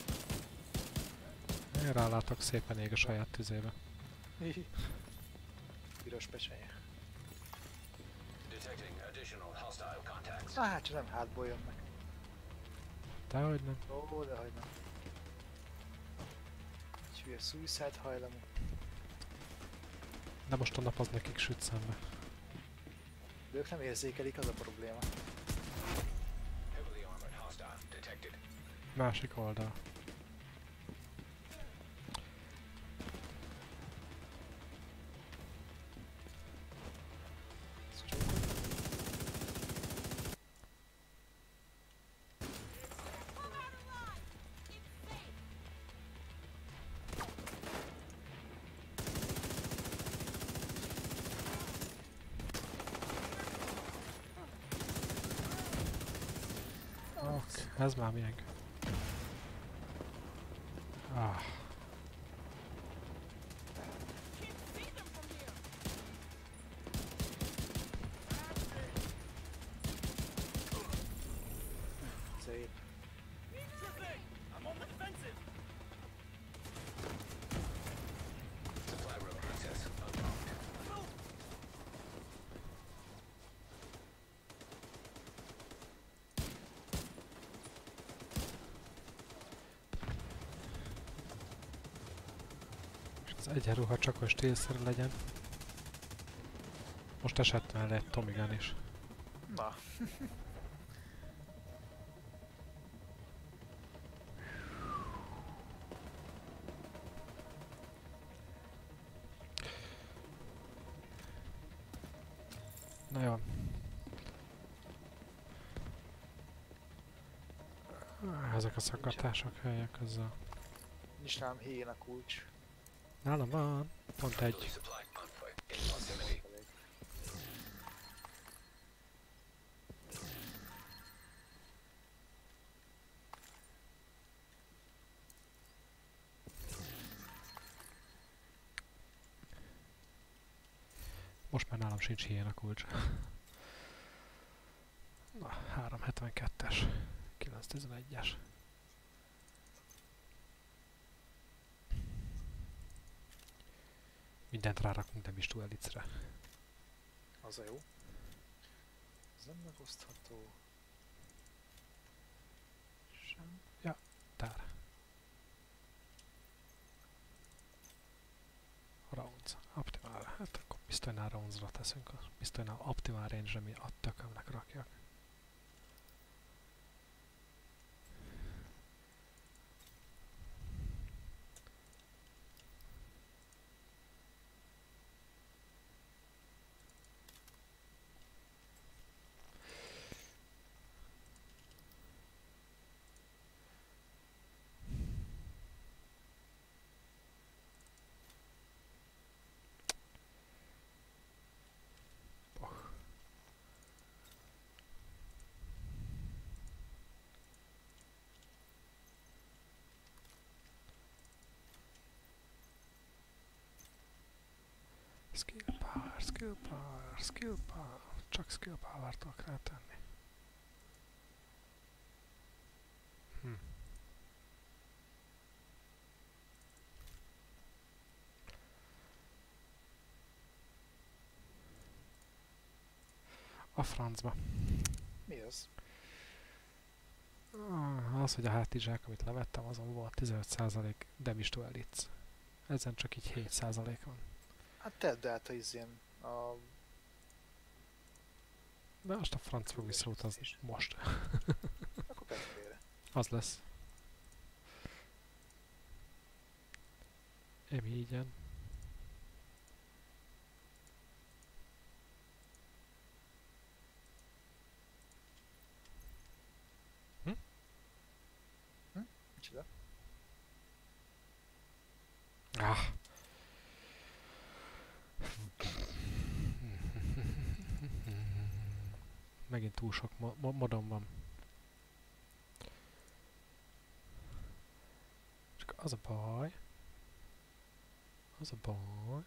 Én rálátok szépen ég a saját tüzébe. Piros contacts. Na hát, csak nem hátból jönnek. Dehogy nem. Ó, de hogy nem. Egy hülye suicide hajlamú. De most a nap az nekik süt szembe. De ők nem érzékelik, az a probléma. Másik oldal. Ez már miénk. Ah, Can't see them from here. Szép. Sure thing. I'm on the defensive. Supply room access unlocked. és az egyenruha csak hogy stílszerű legyen. Most esett mellé egy Tommy Gun is. Na, Na jó. Ezek a szakadások helyek azzal. nincs nálam héjén kulcs. Nálam van, pont egy. Most már nálam sincs ilyen a kulcs. Na, 372-es, 911-es. Mindent rárakunk, nem is duelicre. Az a jó. Ez nem megosztható. Sem. Tár. Rounds. Optimal. Hát akkor pisztolynál roundsra teszünk. A pisztolynál optimal range-re mi a tökömnek rakjak. Skill power, skill power, skill power. Csak skill power tudok rátenni. Hm. A francba. Mi az? Az, hogy a hátizsák, amit levettem, azon volt 15% demis duelic. Ezen csak így 7% van. Hát tedd át a izén a... De most a franc fog visszautazni most. Akkor Petrére. Az lesz. Emi igen. Micsoda? Ah. Megint túl sok mo- mo- modom van. Csak az a baj. Az a baj.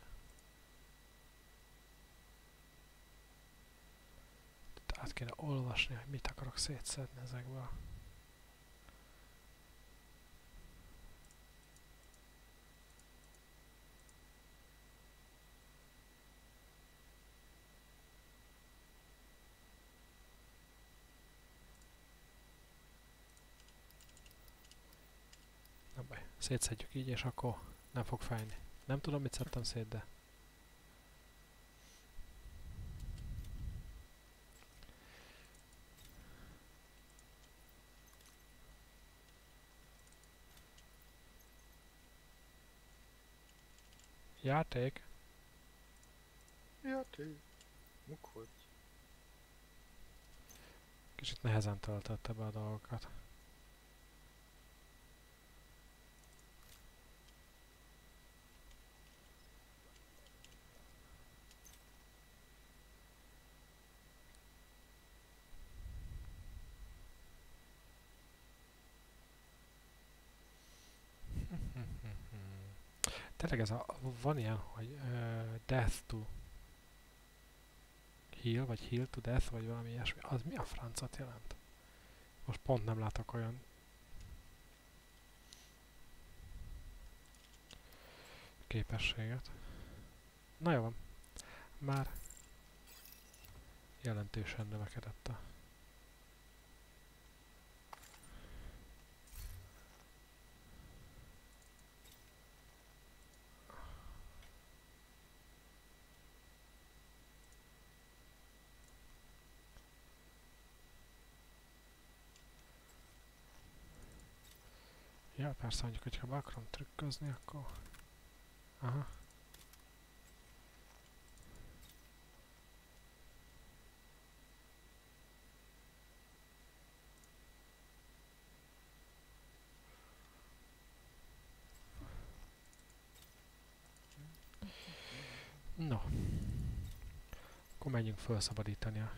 Itt át kéne olvasni, hogy mit akarok szétszedni ezekből. Nem baj, szétszedjük így, és akkor nem fog fájni. Nem tudom, mit szedtem szét, de... Játék? Te. Mukhogy. Kicsit nehezen töltötte be a dolgokat. Tényleg ez a, van ilyen, hogy uh, death to heal, vagy heal to death, vagy valami ilyesmi. Az mi a francot jelent? Most pont nem látok olyan képességet. Na jó van. Már jelentősen növekedett a persze mondjuk, hogyha be akarom trükközni, akkor... Aha. No. Akkor menjünk felszabadítani a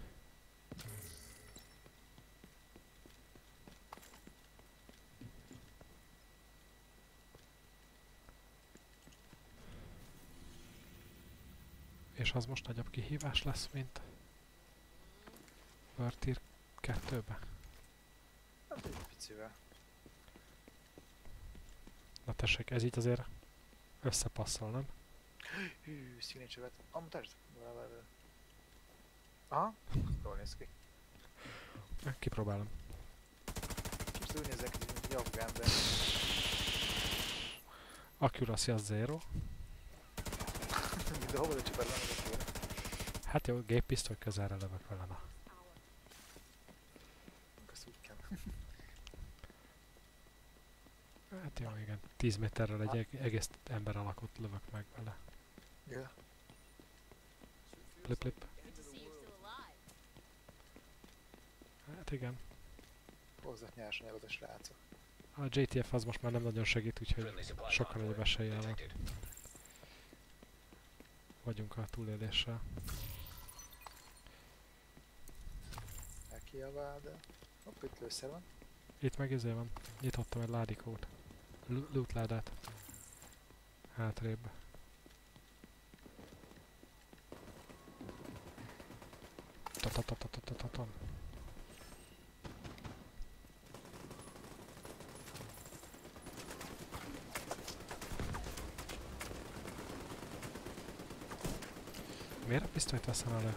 És az most nagyobb kihívás lesz, mint Vertir 2-be. Hát egy picivel. Na tessék, ez így azért összepasszol, nem? Hű, színécsövet. Amutasd. Aha, jól néz ki. Kipróbálom. Kicsit úgy nézek, mint egy afgán, de Accuracy az zero. De hova nem az Hát jó, géppisztoly közelre lövök vele, na. Azt úgy kell. Hát jó, igen. 10 méterrel egy eg- egész ember alakot lövök meg vele. Ja. Plip, plip. Hát igen. Hozzak nyersanyagot a srácok. A JTF az most már nem nagyon segít, úgyhogy sokkal nagyobb eséllyel van-. Vagyunk a túléléssel. Elkiabál, de... Hopp, itt lőszer van. Itt meg izé van. Nyitottam egy ládikót. Lu- Loot ládát. Hátrébb. Tatatatatatatatam. Miért a pisztolyt veszem elő?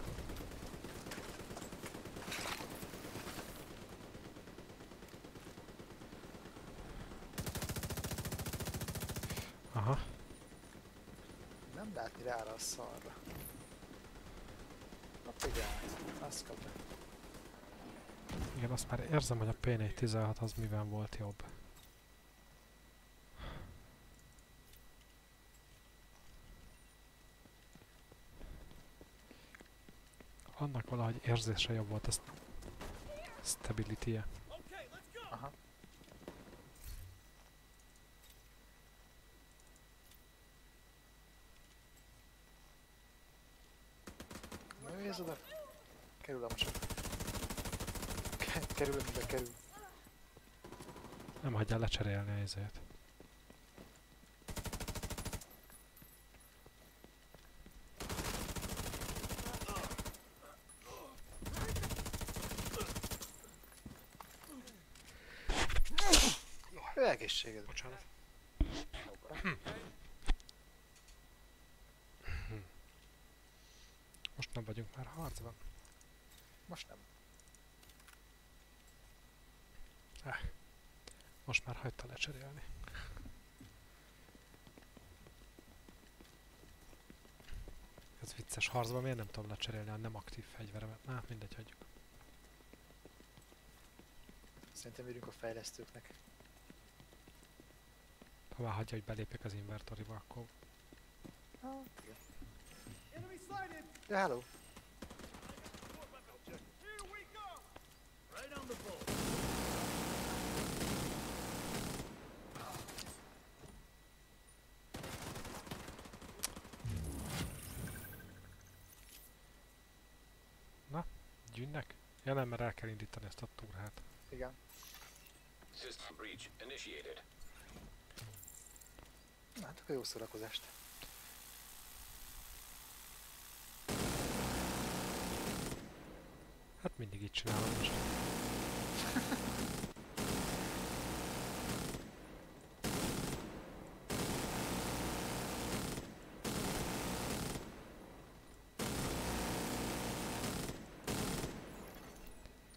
Aha. Nem látni rá a szarra. Hopp, igen, azt kapja. Igen, azt már érzem, hogy a P416 az miben volt jobb. Annak valahogy érzése jobb volt a st- stability-je. Okay, let's go. Aha. Nézd oda. Kerül a mosok. Ke- Kerül, amiben kerül. Nem hagyjál lecserélni a izét. Ő egészséged. Bocsánat. Most nem vagyunk már harcban. Most nem. Most már hagyta lecserélni. Ez vicces harcban miért nem tudom lecserélni a nem aktív fegyveremet? Na, mindegy, hagyjuk. Szerintem írjunk a fejlesztőknek. Ha már hagyja, hogy belépjek az inventoriba, akkor. Ja, hello. Ball. gyűnnek? Ja nem, mert el kell indítani ezt a túrát. Igen. System breach initiated. Hát akkor jó szórakozást. Hát mindig így csinálom most.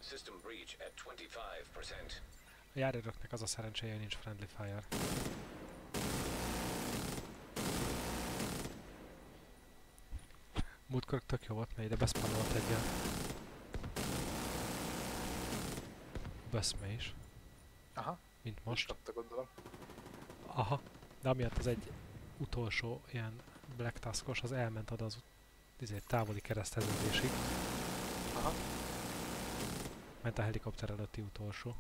System breach at 25%. A járőröknek az a szerencséje, hogy nincs friendly fire. Múltkor tök jó volt, mert ide beszpanolt egy ilyen Beszme is, Aha, mint most kapta gondolom. Aha, de amiatt az egy utolsó ilyen Black Taskos, az elment oda az izé, távoli kereszteződésig. Aha. Ment a helikopter előtti utolsó.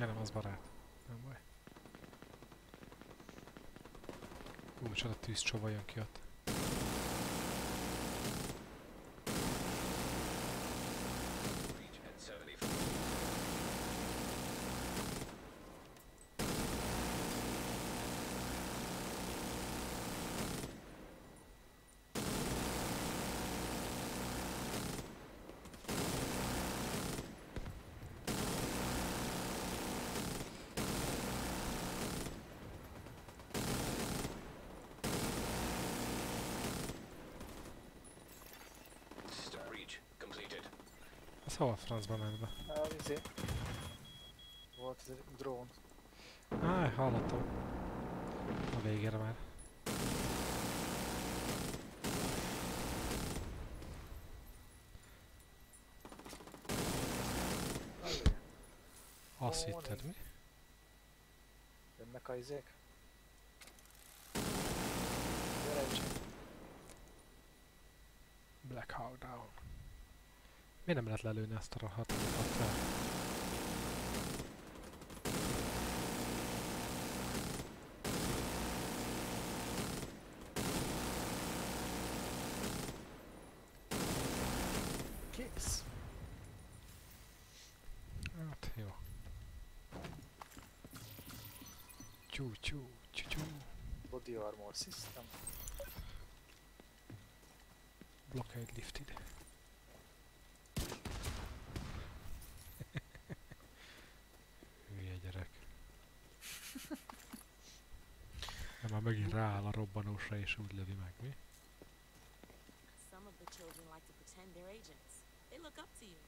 Ja, nem, az barát. Nem baj. Ú, tűzcsova jön ki ott. Breach at 75. System breach completed. Az hol a francba ment be? A, izé. Volt ez egy drón. Áj, hallottam. A végére már. Azt hitted mi? Jönnek a izék. Gyere, Jim. Black Hawk Down. Miért nem lehet lelőni azt a rohadt helikoptert? Kész. Hát jó. Csú, csú, csú, csú. Body armor system. Blockade lifted. Hülye gyerek. Nem, már megint rááll a robbanósra és úgy lövi meg, mi? Some of the children like to pretend they're agents. They look up to you.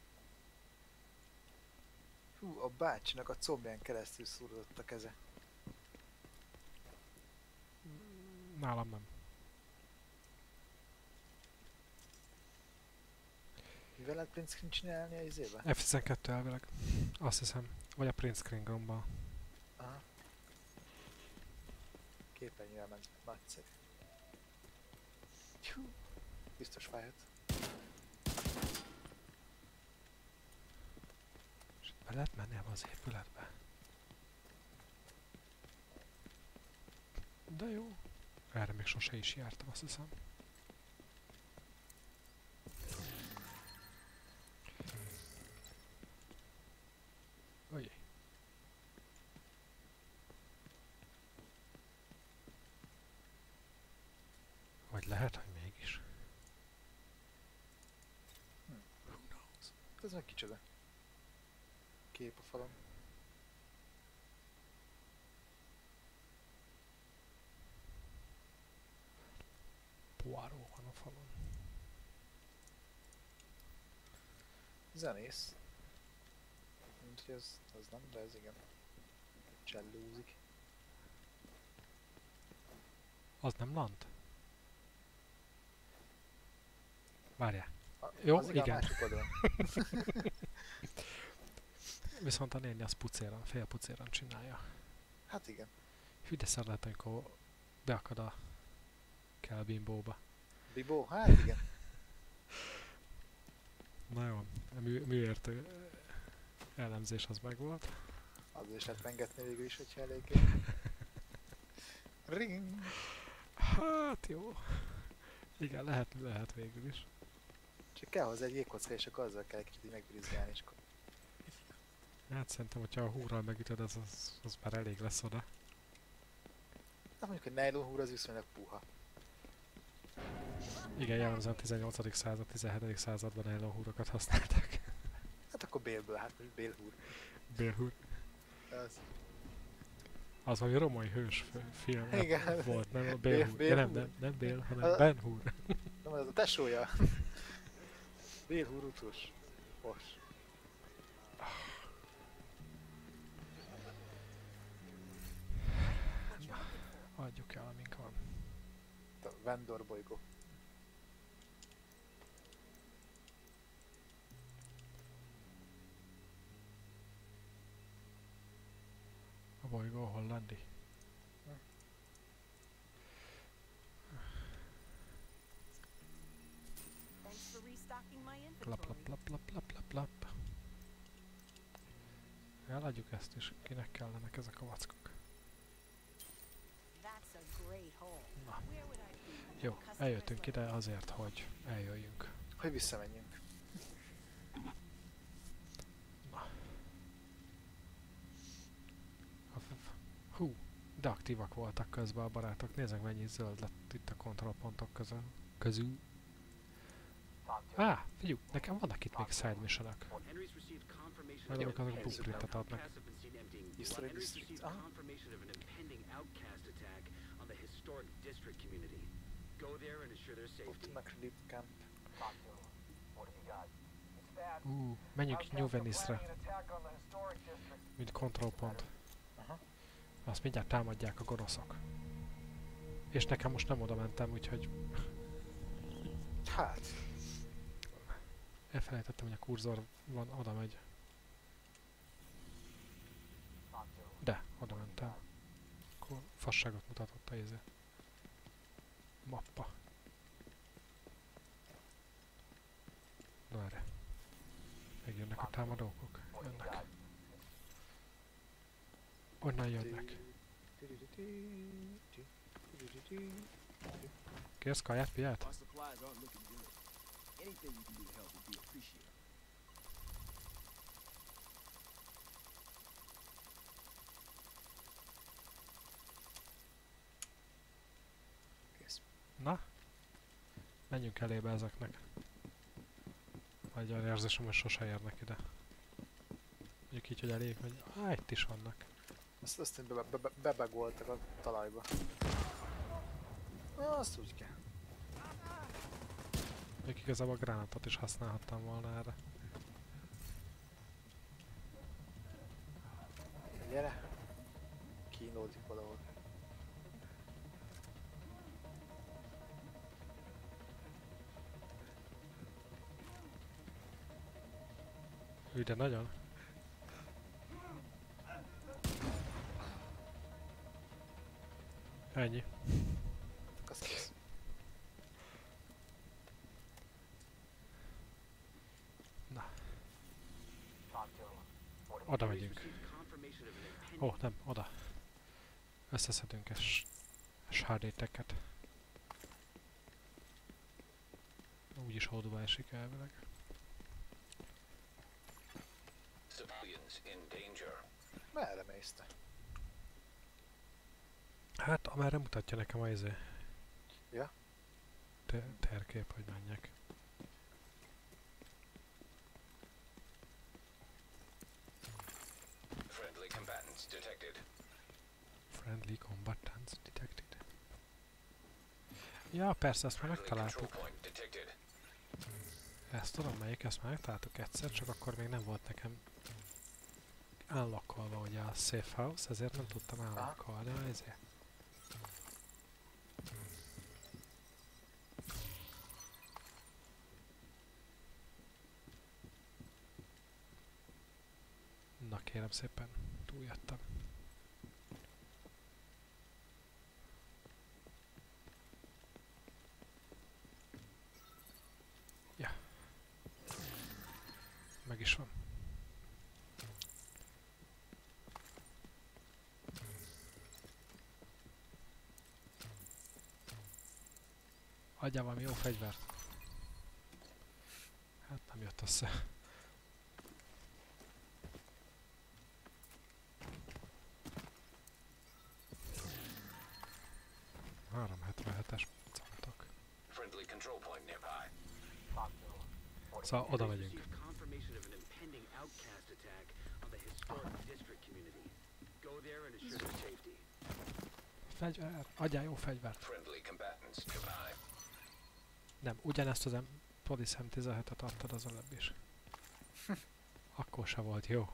Hú, a bácsinak a combján keresztül szúrodott a keze. Nálam nem. Mivel lehet print screen csinálni a izébe? F12 elvileg. Azt hiszem. Vagy a print screen gombbal. Aha. Képernyővel ment. Nagyszerű. Hú. Biztos fájhat. És itt be lehet menni az épületbe? De jó. Erre még sose is jártam, azt hiszem. Oj. Vagy lehet, hogy mégis. Who knows? Ez meg kicsoda? Kép a falon. Poirot van a falon. Zenész. Mint hogy ez, az nem, de ez igen. Csellózik. Az nem lant? Várjál. Jó, az igen. igen. [LAUGHS] Viszont a néni az pucéran, fél pucéran csinálja. Hát igen. Hű, de szar lehet, amikor beakad a kelbimbóba. Bibó? Hát igen. [LAUGHS] Na jó, a mű, műértő elemzés az megvolt. Az is lehet pengetni végül is, hogyha eléggé. [LAUGHS] Ring! Hát jó. Igen, lehet, lehet végül is. Csak kell hozzá egy jégkocka, és akkor azzal kell kicsit megbrizgálni, és akkor... Hát szerintem, hogyha a húrral megütöd, az, az, az már elég lesz oda. Hát mondjuk egy nylon húr az viszonylag puha. Igen, jellemzően a 18. század, 17. században nylon húrokat használták. Hát akkor bélből, hát most bélhúr. Bélhúr. Az. Az valami romai hős film [LAUGHS] Igen. volt, nem? A Bél- Bélhúr. Ja, nem, Bélhúr. nem, nem Bél, hanem A- Ben Húr. Nem, ez a tesója. [LAUGHS] Bélhúr utus. Os. Adjuk el, amink van. A Vendor bolygó. A bolygó hollandi. Thanks for restocking my Lap, lap, lap, lap, lap, lap, lap. Eladjuk ezt is, kinek kellenek ezek a vackok. That's a great hole. Na. Where would I be? when Jó, eljöttünk ide azért, hogy eljöjjünk. Hogy visszamenjünk. Hú, de aktívak voltak közben a barátok. Nézzek mennyi zöld lett itt a kontrollpontok közül. közül. Á, figyelj, nekem vannak itt még side missionok. Majd azok azok blueprintet adnak. History district, ah. Go there and their safety. Camp. Ú, menjünk New Venice-re, mint kontrollpont. Azt mindjárt támadják a gonoszok. És nekem most nem oda mentem, úgyhogy Hát, elfelejtettem, hogy a kurzor van, oda megy. De, oda mentem. Akkor fasságot mutatott a izé. Mappa. Na erre. Megjönnek a támadókok. Jönnek. Onnan jönnek. Kérsz kaját, piát? Our supplies aren't looking good. Anything you can do to help would be appreciated. kész. Na? Menjünk elébe ezeknek. Vagy olyan érzésem, hogy sose érnek ide. Mondjuk így, hogy elég, hogy á, itt is vannak. Azt, azt hogy be, be, be, bebegoltak a talajba. Na, azt úgy kell. Még igazából a gránátot is használhattam volna erre. Gyere. Kínlódik valahol. Hű, de nagyon. Ennyi. Na. Oda megyünk. Ó, nem, oda. Összeszedünk egy sárdéteket. Úgyis hódba esik elvileg. Civilians in danger. Merre mész te? Hát, amerre mutatja nekem a izé. Ja? Te terkép, hogy menjek. Friendly combatants detected. Friendly combatants detected. Ja, persze, ezt már megtaláltuk. Ezt tudom melyik, ezt már megtaláltuk egyszer, csak akkor még nem volt nekem unlockolva ugye a safe house, ezért nem tudtam unlockolni a izé. Na kérem szépen, túljöttem. Ja. Meg is van. Adjál valami jó fegyvert. jött össze. Három 77-es cálltak. Friendly control point nearby. Szóval oda megyünk. received confirmation of an Nem, ugyanezt az em- Police M17-et adtad az előbb is. [LAUGHS] Akkor se volt jó.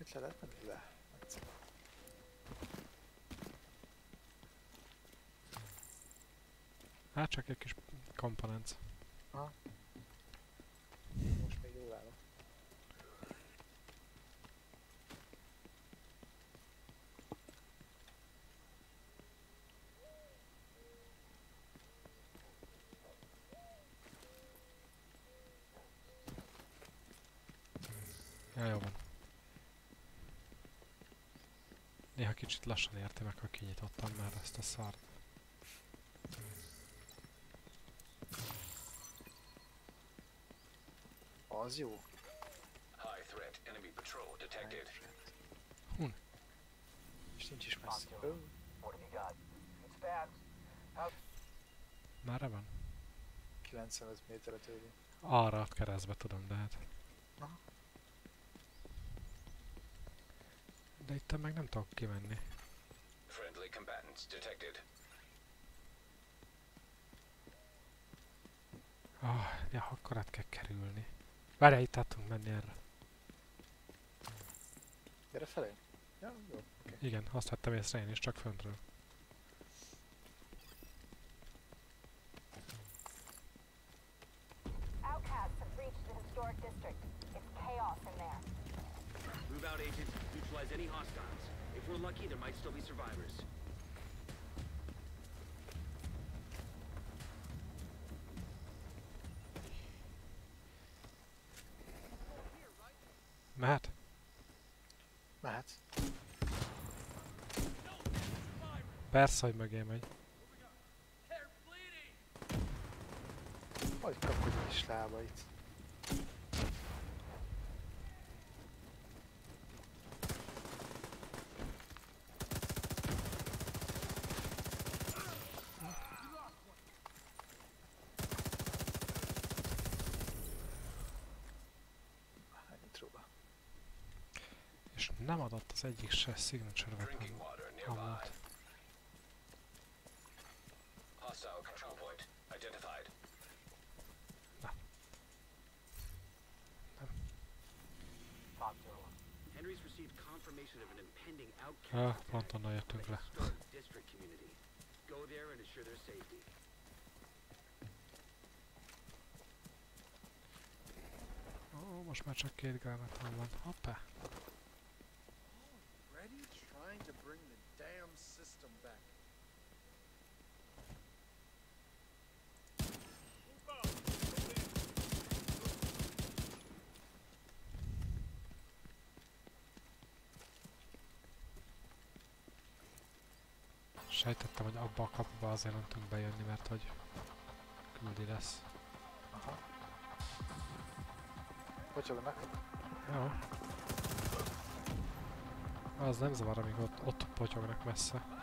Itt le lehet menni le? Nagyszerű. Hát csak egy kis komponens. Most még jól állok. Ja, jó van. Néha kicsit lassan érti meg, ha kinyitottam már ezt a szart. Az jó. High threat enemy patrol detected. Hun. És nincs is messze. Merre van? 95 méterre tőlünk. Arra a keresztbe tudom, de hát... Aha. De itt meg nem tudok kimenni. Friendly combatants detected. Ah, ja, akkor át kell kerülni. Várjál, itt át tudunk menni erre. Gyere felé. Ja, jó. Oké. Igen, azt vettem észre én is, csak föntről. Outcasts have breached the historic district. It's chaos in there. Move out, agents. Neutralize any hostiles. If we're lucky, there might still be survivors. Mehet? Mehet. Persze, hogy mögé megy. Hogy kapod a kis lábait. Az egyik se signature weapon amúgy. Ah, pont onnan on jöttünk le. Ó, most már csak két gránátom van. Hoppá. Already trying to bring the damn system back. Sejtettem, hogy abba a kapuba azért nem tudunk bejönni, mert hogy küldi lesz. Aha. Potyognak. Jó. Az nem zavar, amíg ott, ott potyognak messze.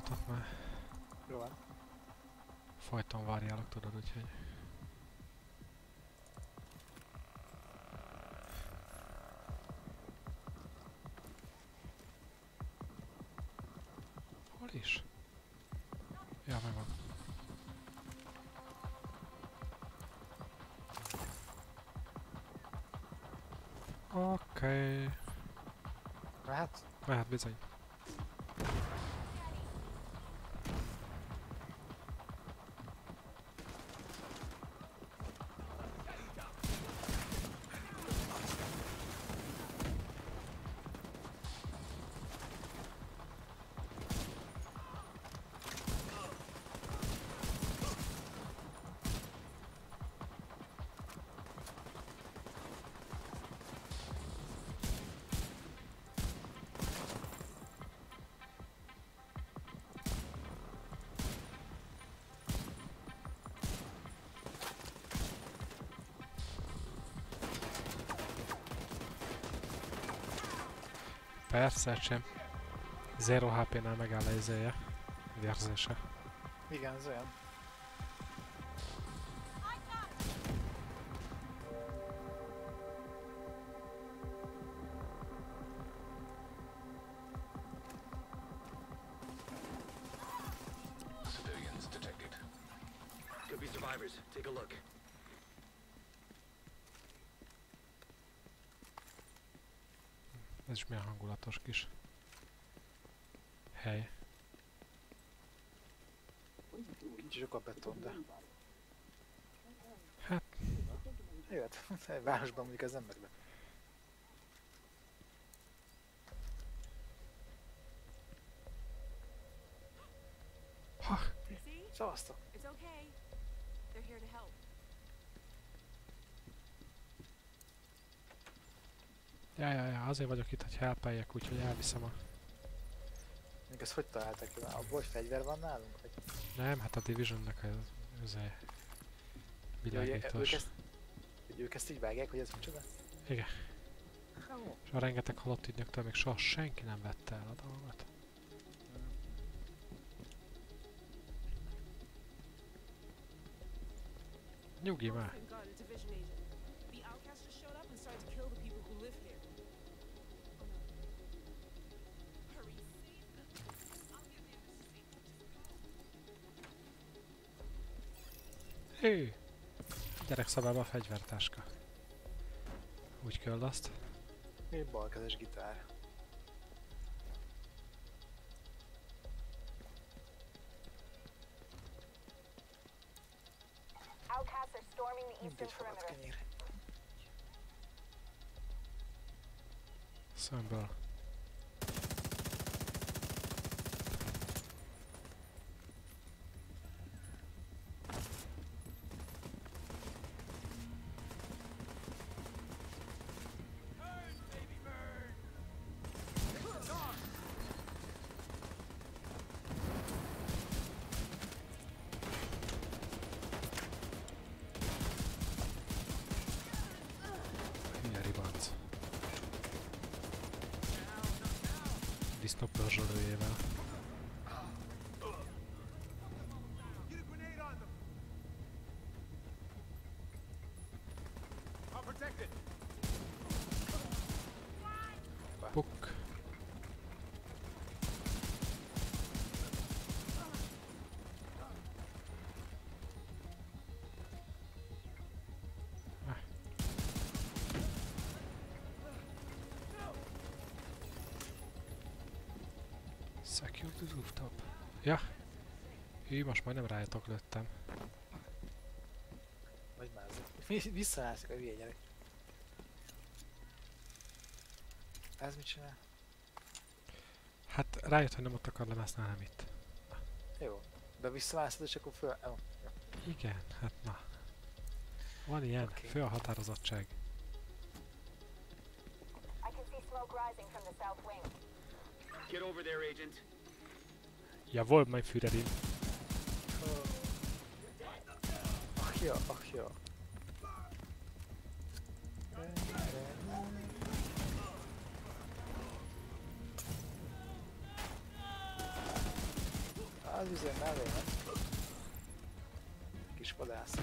pillanatot, mert... Jó van. Folyton várjálok, tudod, úgyhogy... Hol is? Ja, megvan. Oké. Okay. Mehet? Mehet, bizony. Persze, sem. Zero HP-nál megáll a izéje. Vérzése. igen, ez olyan. Hangulatos kis hely. Kicsi sok a beton, de... Hát. Jöhet. [LAUGHS] Egy városban mondjuk ez nem meglep. Ha, See? Szavaztok. It's okay. They're here to help. ja, ja, ja, azért vagyok itt, hogy helpeljek, úgyhogy elviszem a... Még ezt hogy találtak ki? Abból, hogy fegyver van nálunk? Vagy... Nem, hát a Divisionnek az... az Ja, hogy ők ezt, hogy ők ezt így vágják, hogy ez micsoda? Igen. Jó. És a rengeteg halott ügynöktől még soha senki nem vette el a dolgot. Nyugi Oh, már. Safe. Hé! Gyerekszobában a fegyvertáska. Úgy kell azt. Mi balkezes gitár? Secure the rooftop. Ja. Hű, most majdnem rájatok lőttem. Vagy már. Visszaállszik a hülye gyerek. Ez mit csinál? Hát rájött, hogy nem ott akar lemászni, hanem itt. Jó. De visszavászod és akkor föl... Igen, hát na. Van ilyen, Oké. fő a határozottság. I can see smoke rising from the south Jawohl, mein Führerin. Ach ja, ach ja. Mellé, nem? Kis vadászka.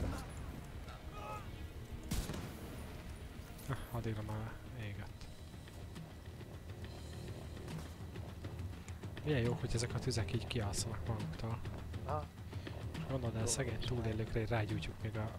Na, addigra már Milyen jó, hogy ezek a tüzek így kialszanak maguktól. Aha. Gondolod el, szegény túlélőkre rágyújtjuk még a...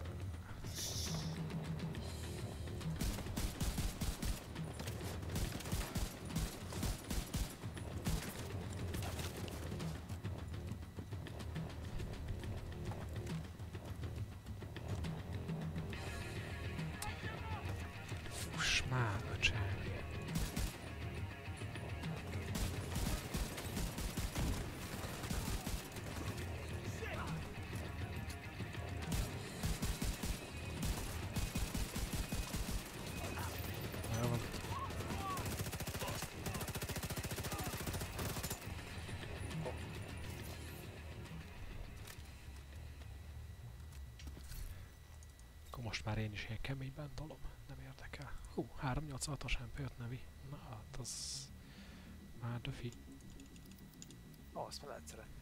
is ilyen keményben tolom, nem érdekel. Hú, 386-as MP5 nevi. Na, hát az... Már döfi. Ó, azt már lehet szeretni.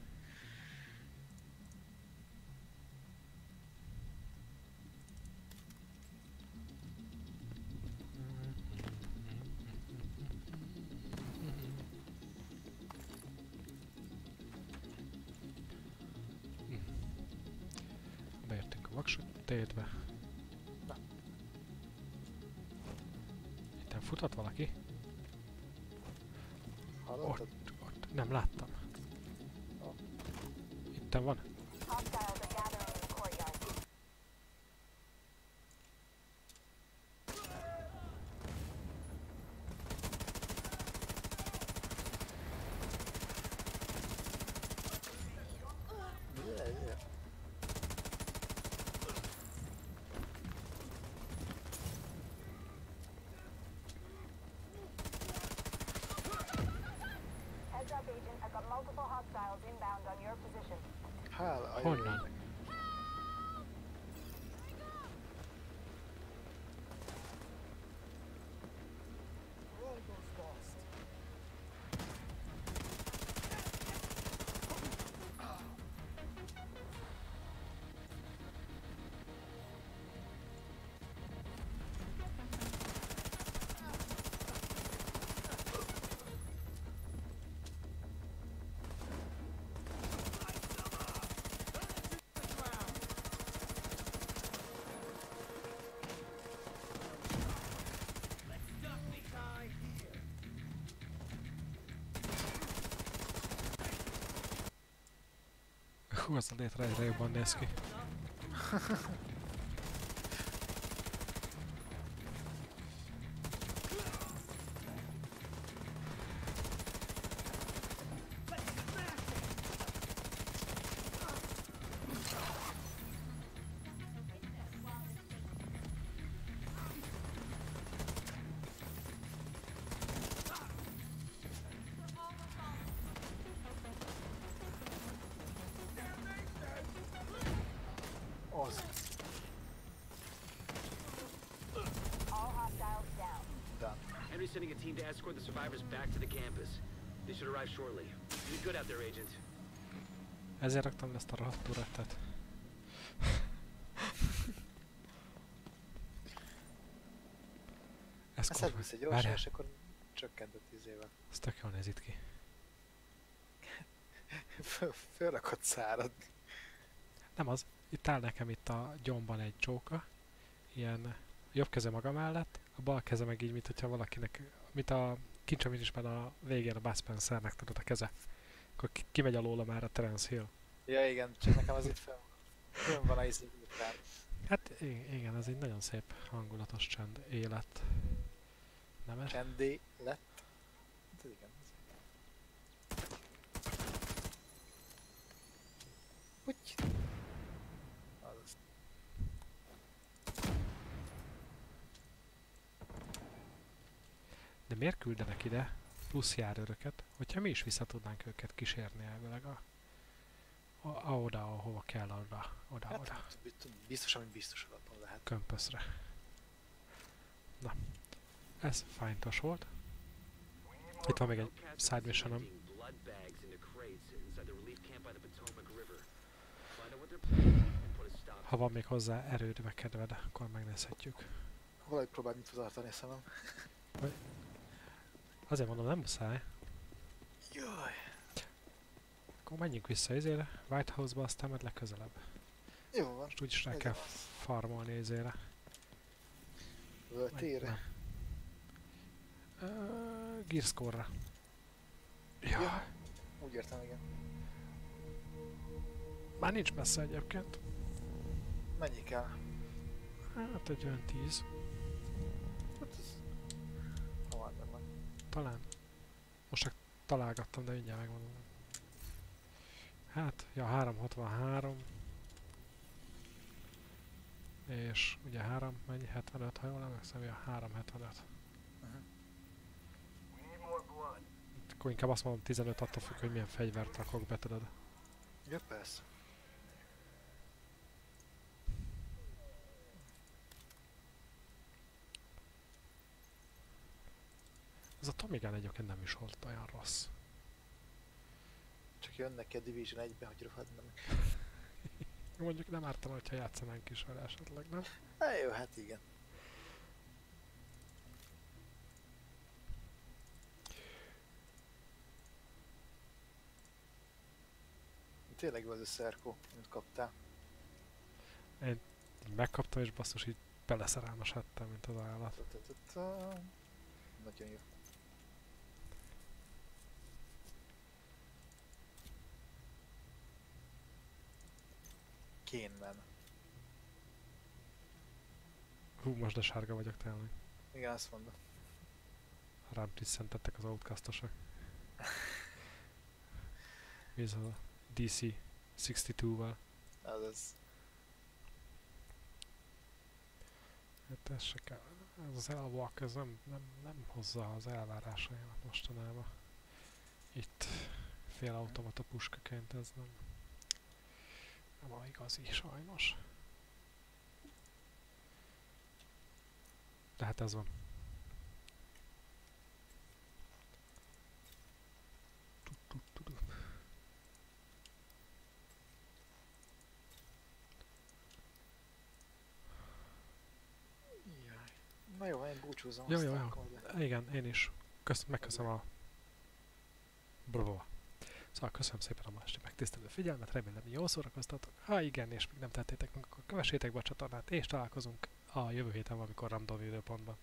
Multiple hostiles inbound on your position. Jónak. Hú, az a létre egyre [LAUGHS] escort the survivors back to the campus. They should arrive shortly. You did good out there, Agent. Ezért raktam le ezt a rohadt. Ez kurva- elvisz egy gyorsan, és akkor csökkentett izével. ez tök jól néz itt ki. [LAUGHS] Föl- Fölrakott szárad. Nem az, itt áll nekem itt a gyomban egy csóka, ilyen a jobb keze maga mellett, a bal keze meg így, mint hogyha valakinek, mint a kincsemítésben a végén a Bud Spencernek tudod a keze. Akkor ki- kimegy alóla már a Terence Hill. Ja igen, csak nekem az itt fönn, fönn van a izé. Hát igen, ez egy nagyon szép hangulatos csend, élet. Nem ez? Csendi lett. Hát igen. Úgy. Az. De miért küldenek ide plusz járőröket, hogyha mi is vissza tudnánk őket kísérni elvileg a, a, a oda, ahova kell, oda, oda, oda, Hát, bit- biztos, ami biztos alapon lehet. kömpöszre. Na, ez fájntos volt. Itt van még egy side missionom. Ha van még hozzá erőd, meg kedved, akkor megnézhetjük. Valahogy próbáld mit tartani szemem. [LAUGHS] Azért mondom, nem muszáj. Jaj. Akkor menjünk vissza izére, White House-ba, aztán majd legközelebb. Jó van. Most úgyis rá kell az. farmolni izére. Völtére. Uh, Gearscore-ra. Ja. Ja. Úgy értem, igen. Már nincs messze egyébként. Mennyi kell? Hát egy olyan 10. Talán. Most csak találgattam, de mindjárt megmondom. Hát, ja, 363. És ugye 3, mennyi? 75, ha jól emlékszem, ja, 375. Akkor inkább azt mondom 15 attól függ, hogy milyen fegyvert rakok be, tudod. Ja, persze. Ez a Tommy Gun egyébként nem is volt olyan rossz. Csak jön neki a Division 1-be, hogy rohadna [LAUGHS] meg. Mondjuk nem ártana, hogyha játszanánk is vele esetleg, nem? Hát jó, hát igen. Tényleg jó az a szerkó, amit kaptál. Így megkaptam és basszus így beleszerelmesedtem, mint az állat. Nagyon jó. Kénmen. Hú, most de sárga vagyok tényleg. Igen, azt mondom. Rám tisszentettek az outcastosok. Mi ez a DC 62-val? Az az. Hát ez se kell. Ez az elvak, ez nem, nem, nem hozza az elvárásaimat mostanában. Itt félautomata puskaként ez nem, nem a igazi sajnos. De hát ez van. Na jó, én búcsúzom. Jó, jó, jó. Igen, én is. Kösz, megköszönöm a... Bravo. Szóval köszönöm szépen a esti megtisztelő figyelmet, remélem jól szórakoztatok. Ha igen, és még nem tettétek meg, akkor kövessétek be a csatornát, és találkozunk a jövő héten valamikor random időpontban.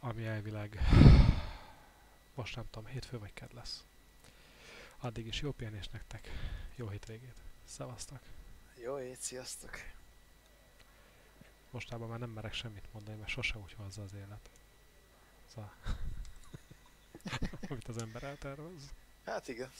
Ami elvileg most nem tudom, hétfő vagy kedd lesz. Addig is jó pihenés nektek, jó hétvégét. Szevasztok! Jó ét, sziasztok! Mostában már nem merek semmit mondani, mert sose úgy hozza az élet. Szóval... [LAUGHS] amit az ember eltervez. Hát igen.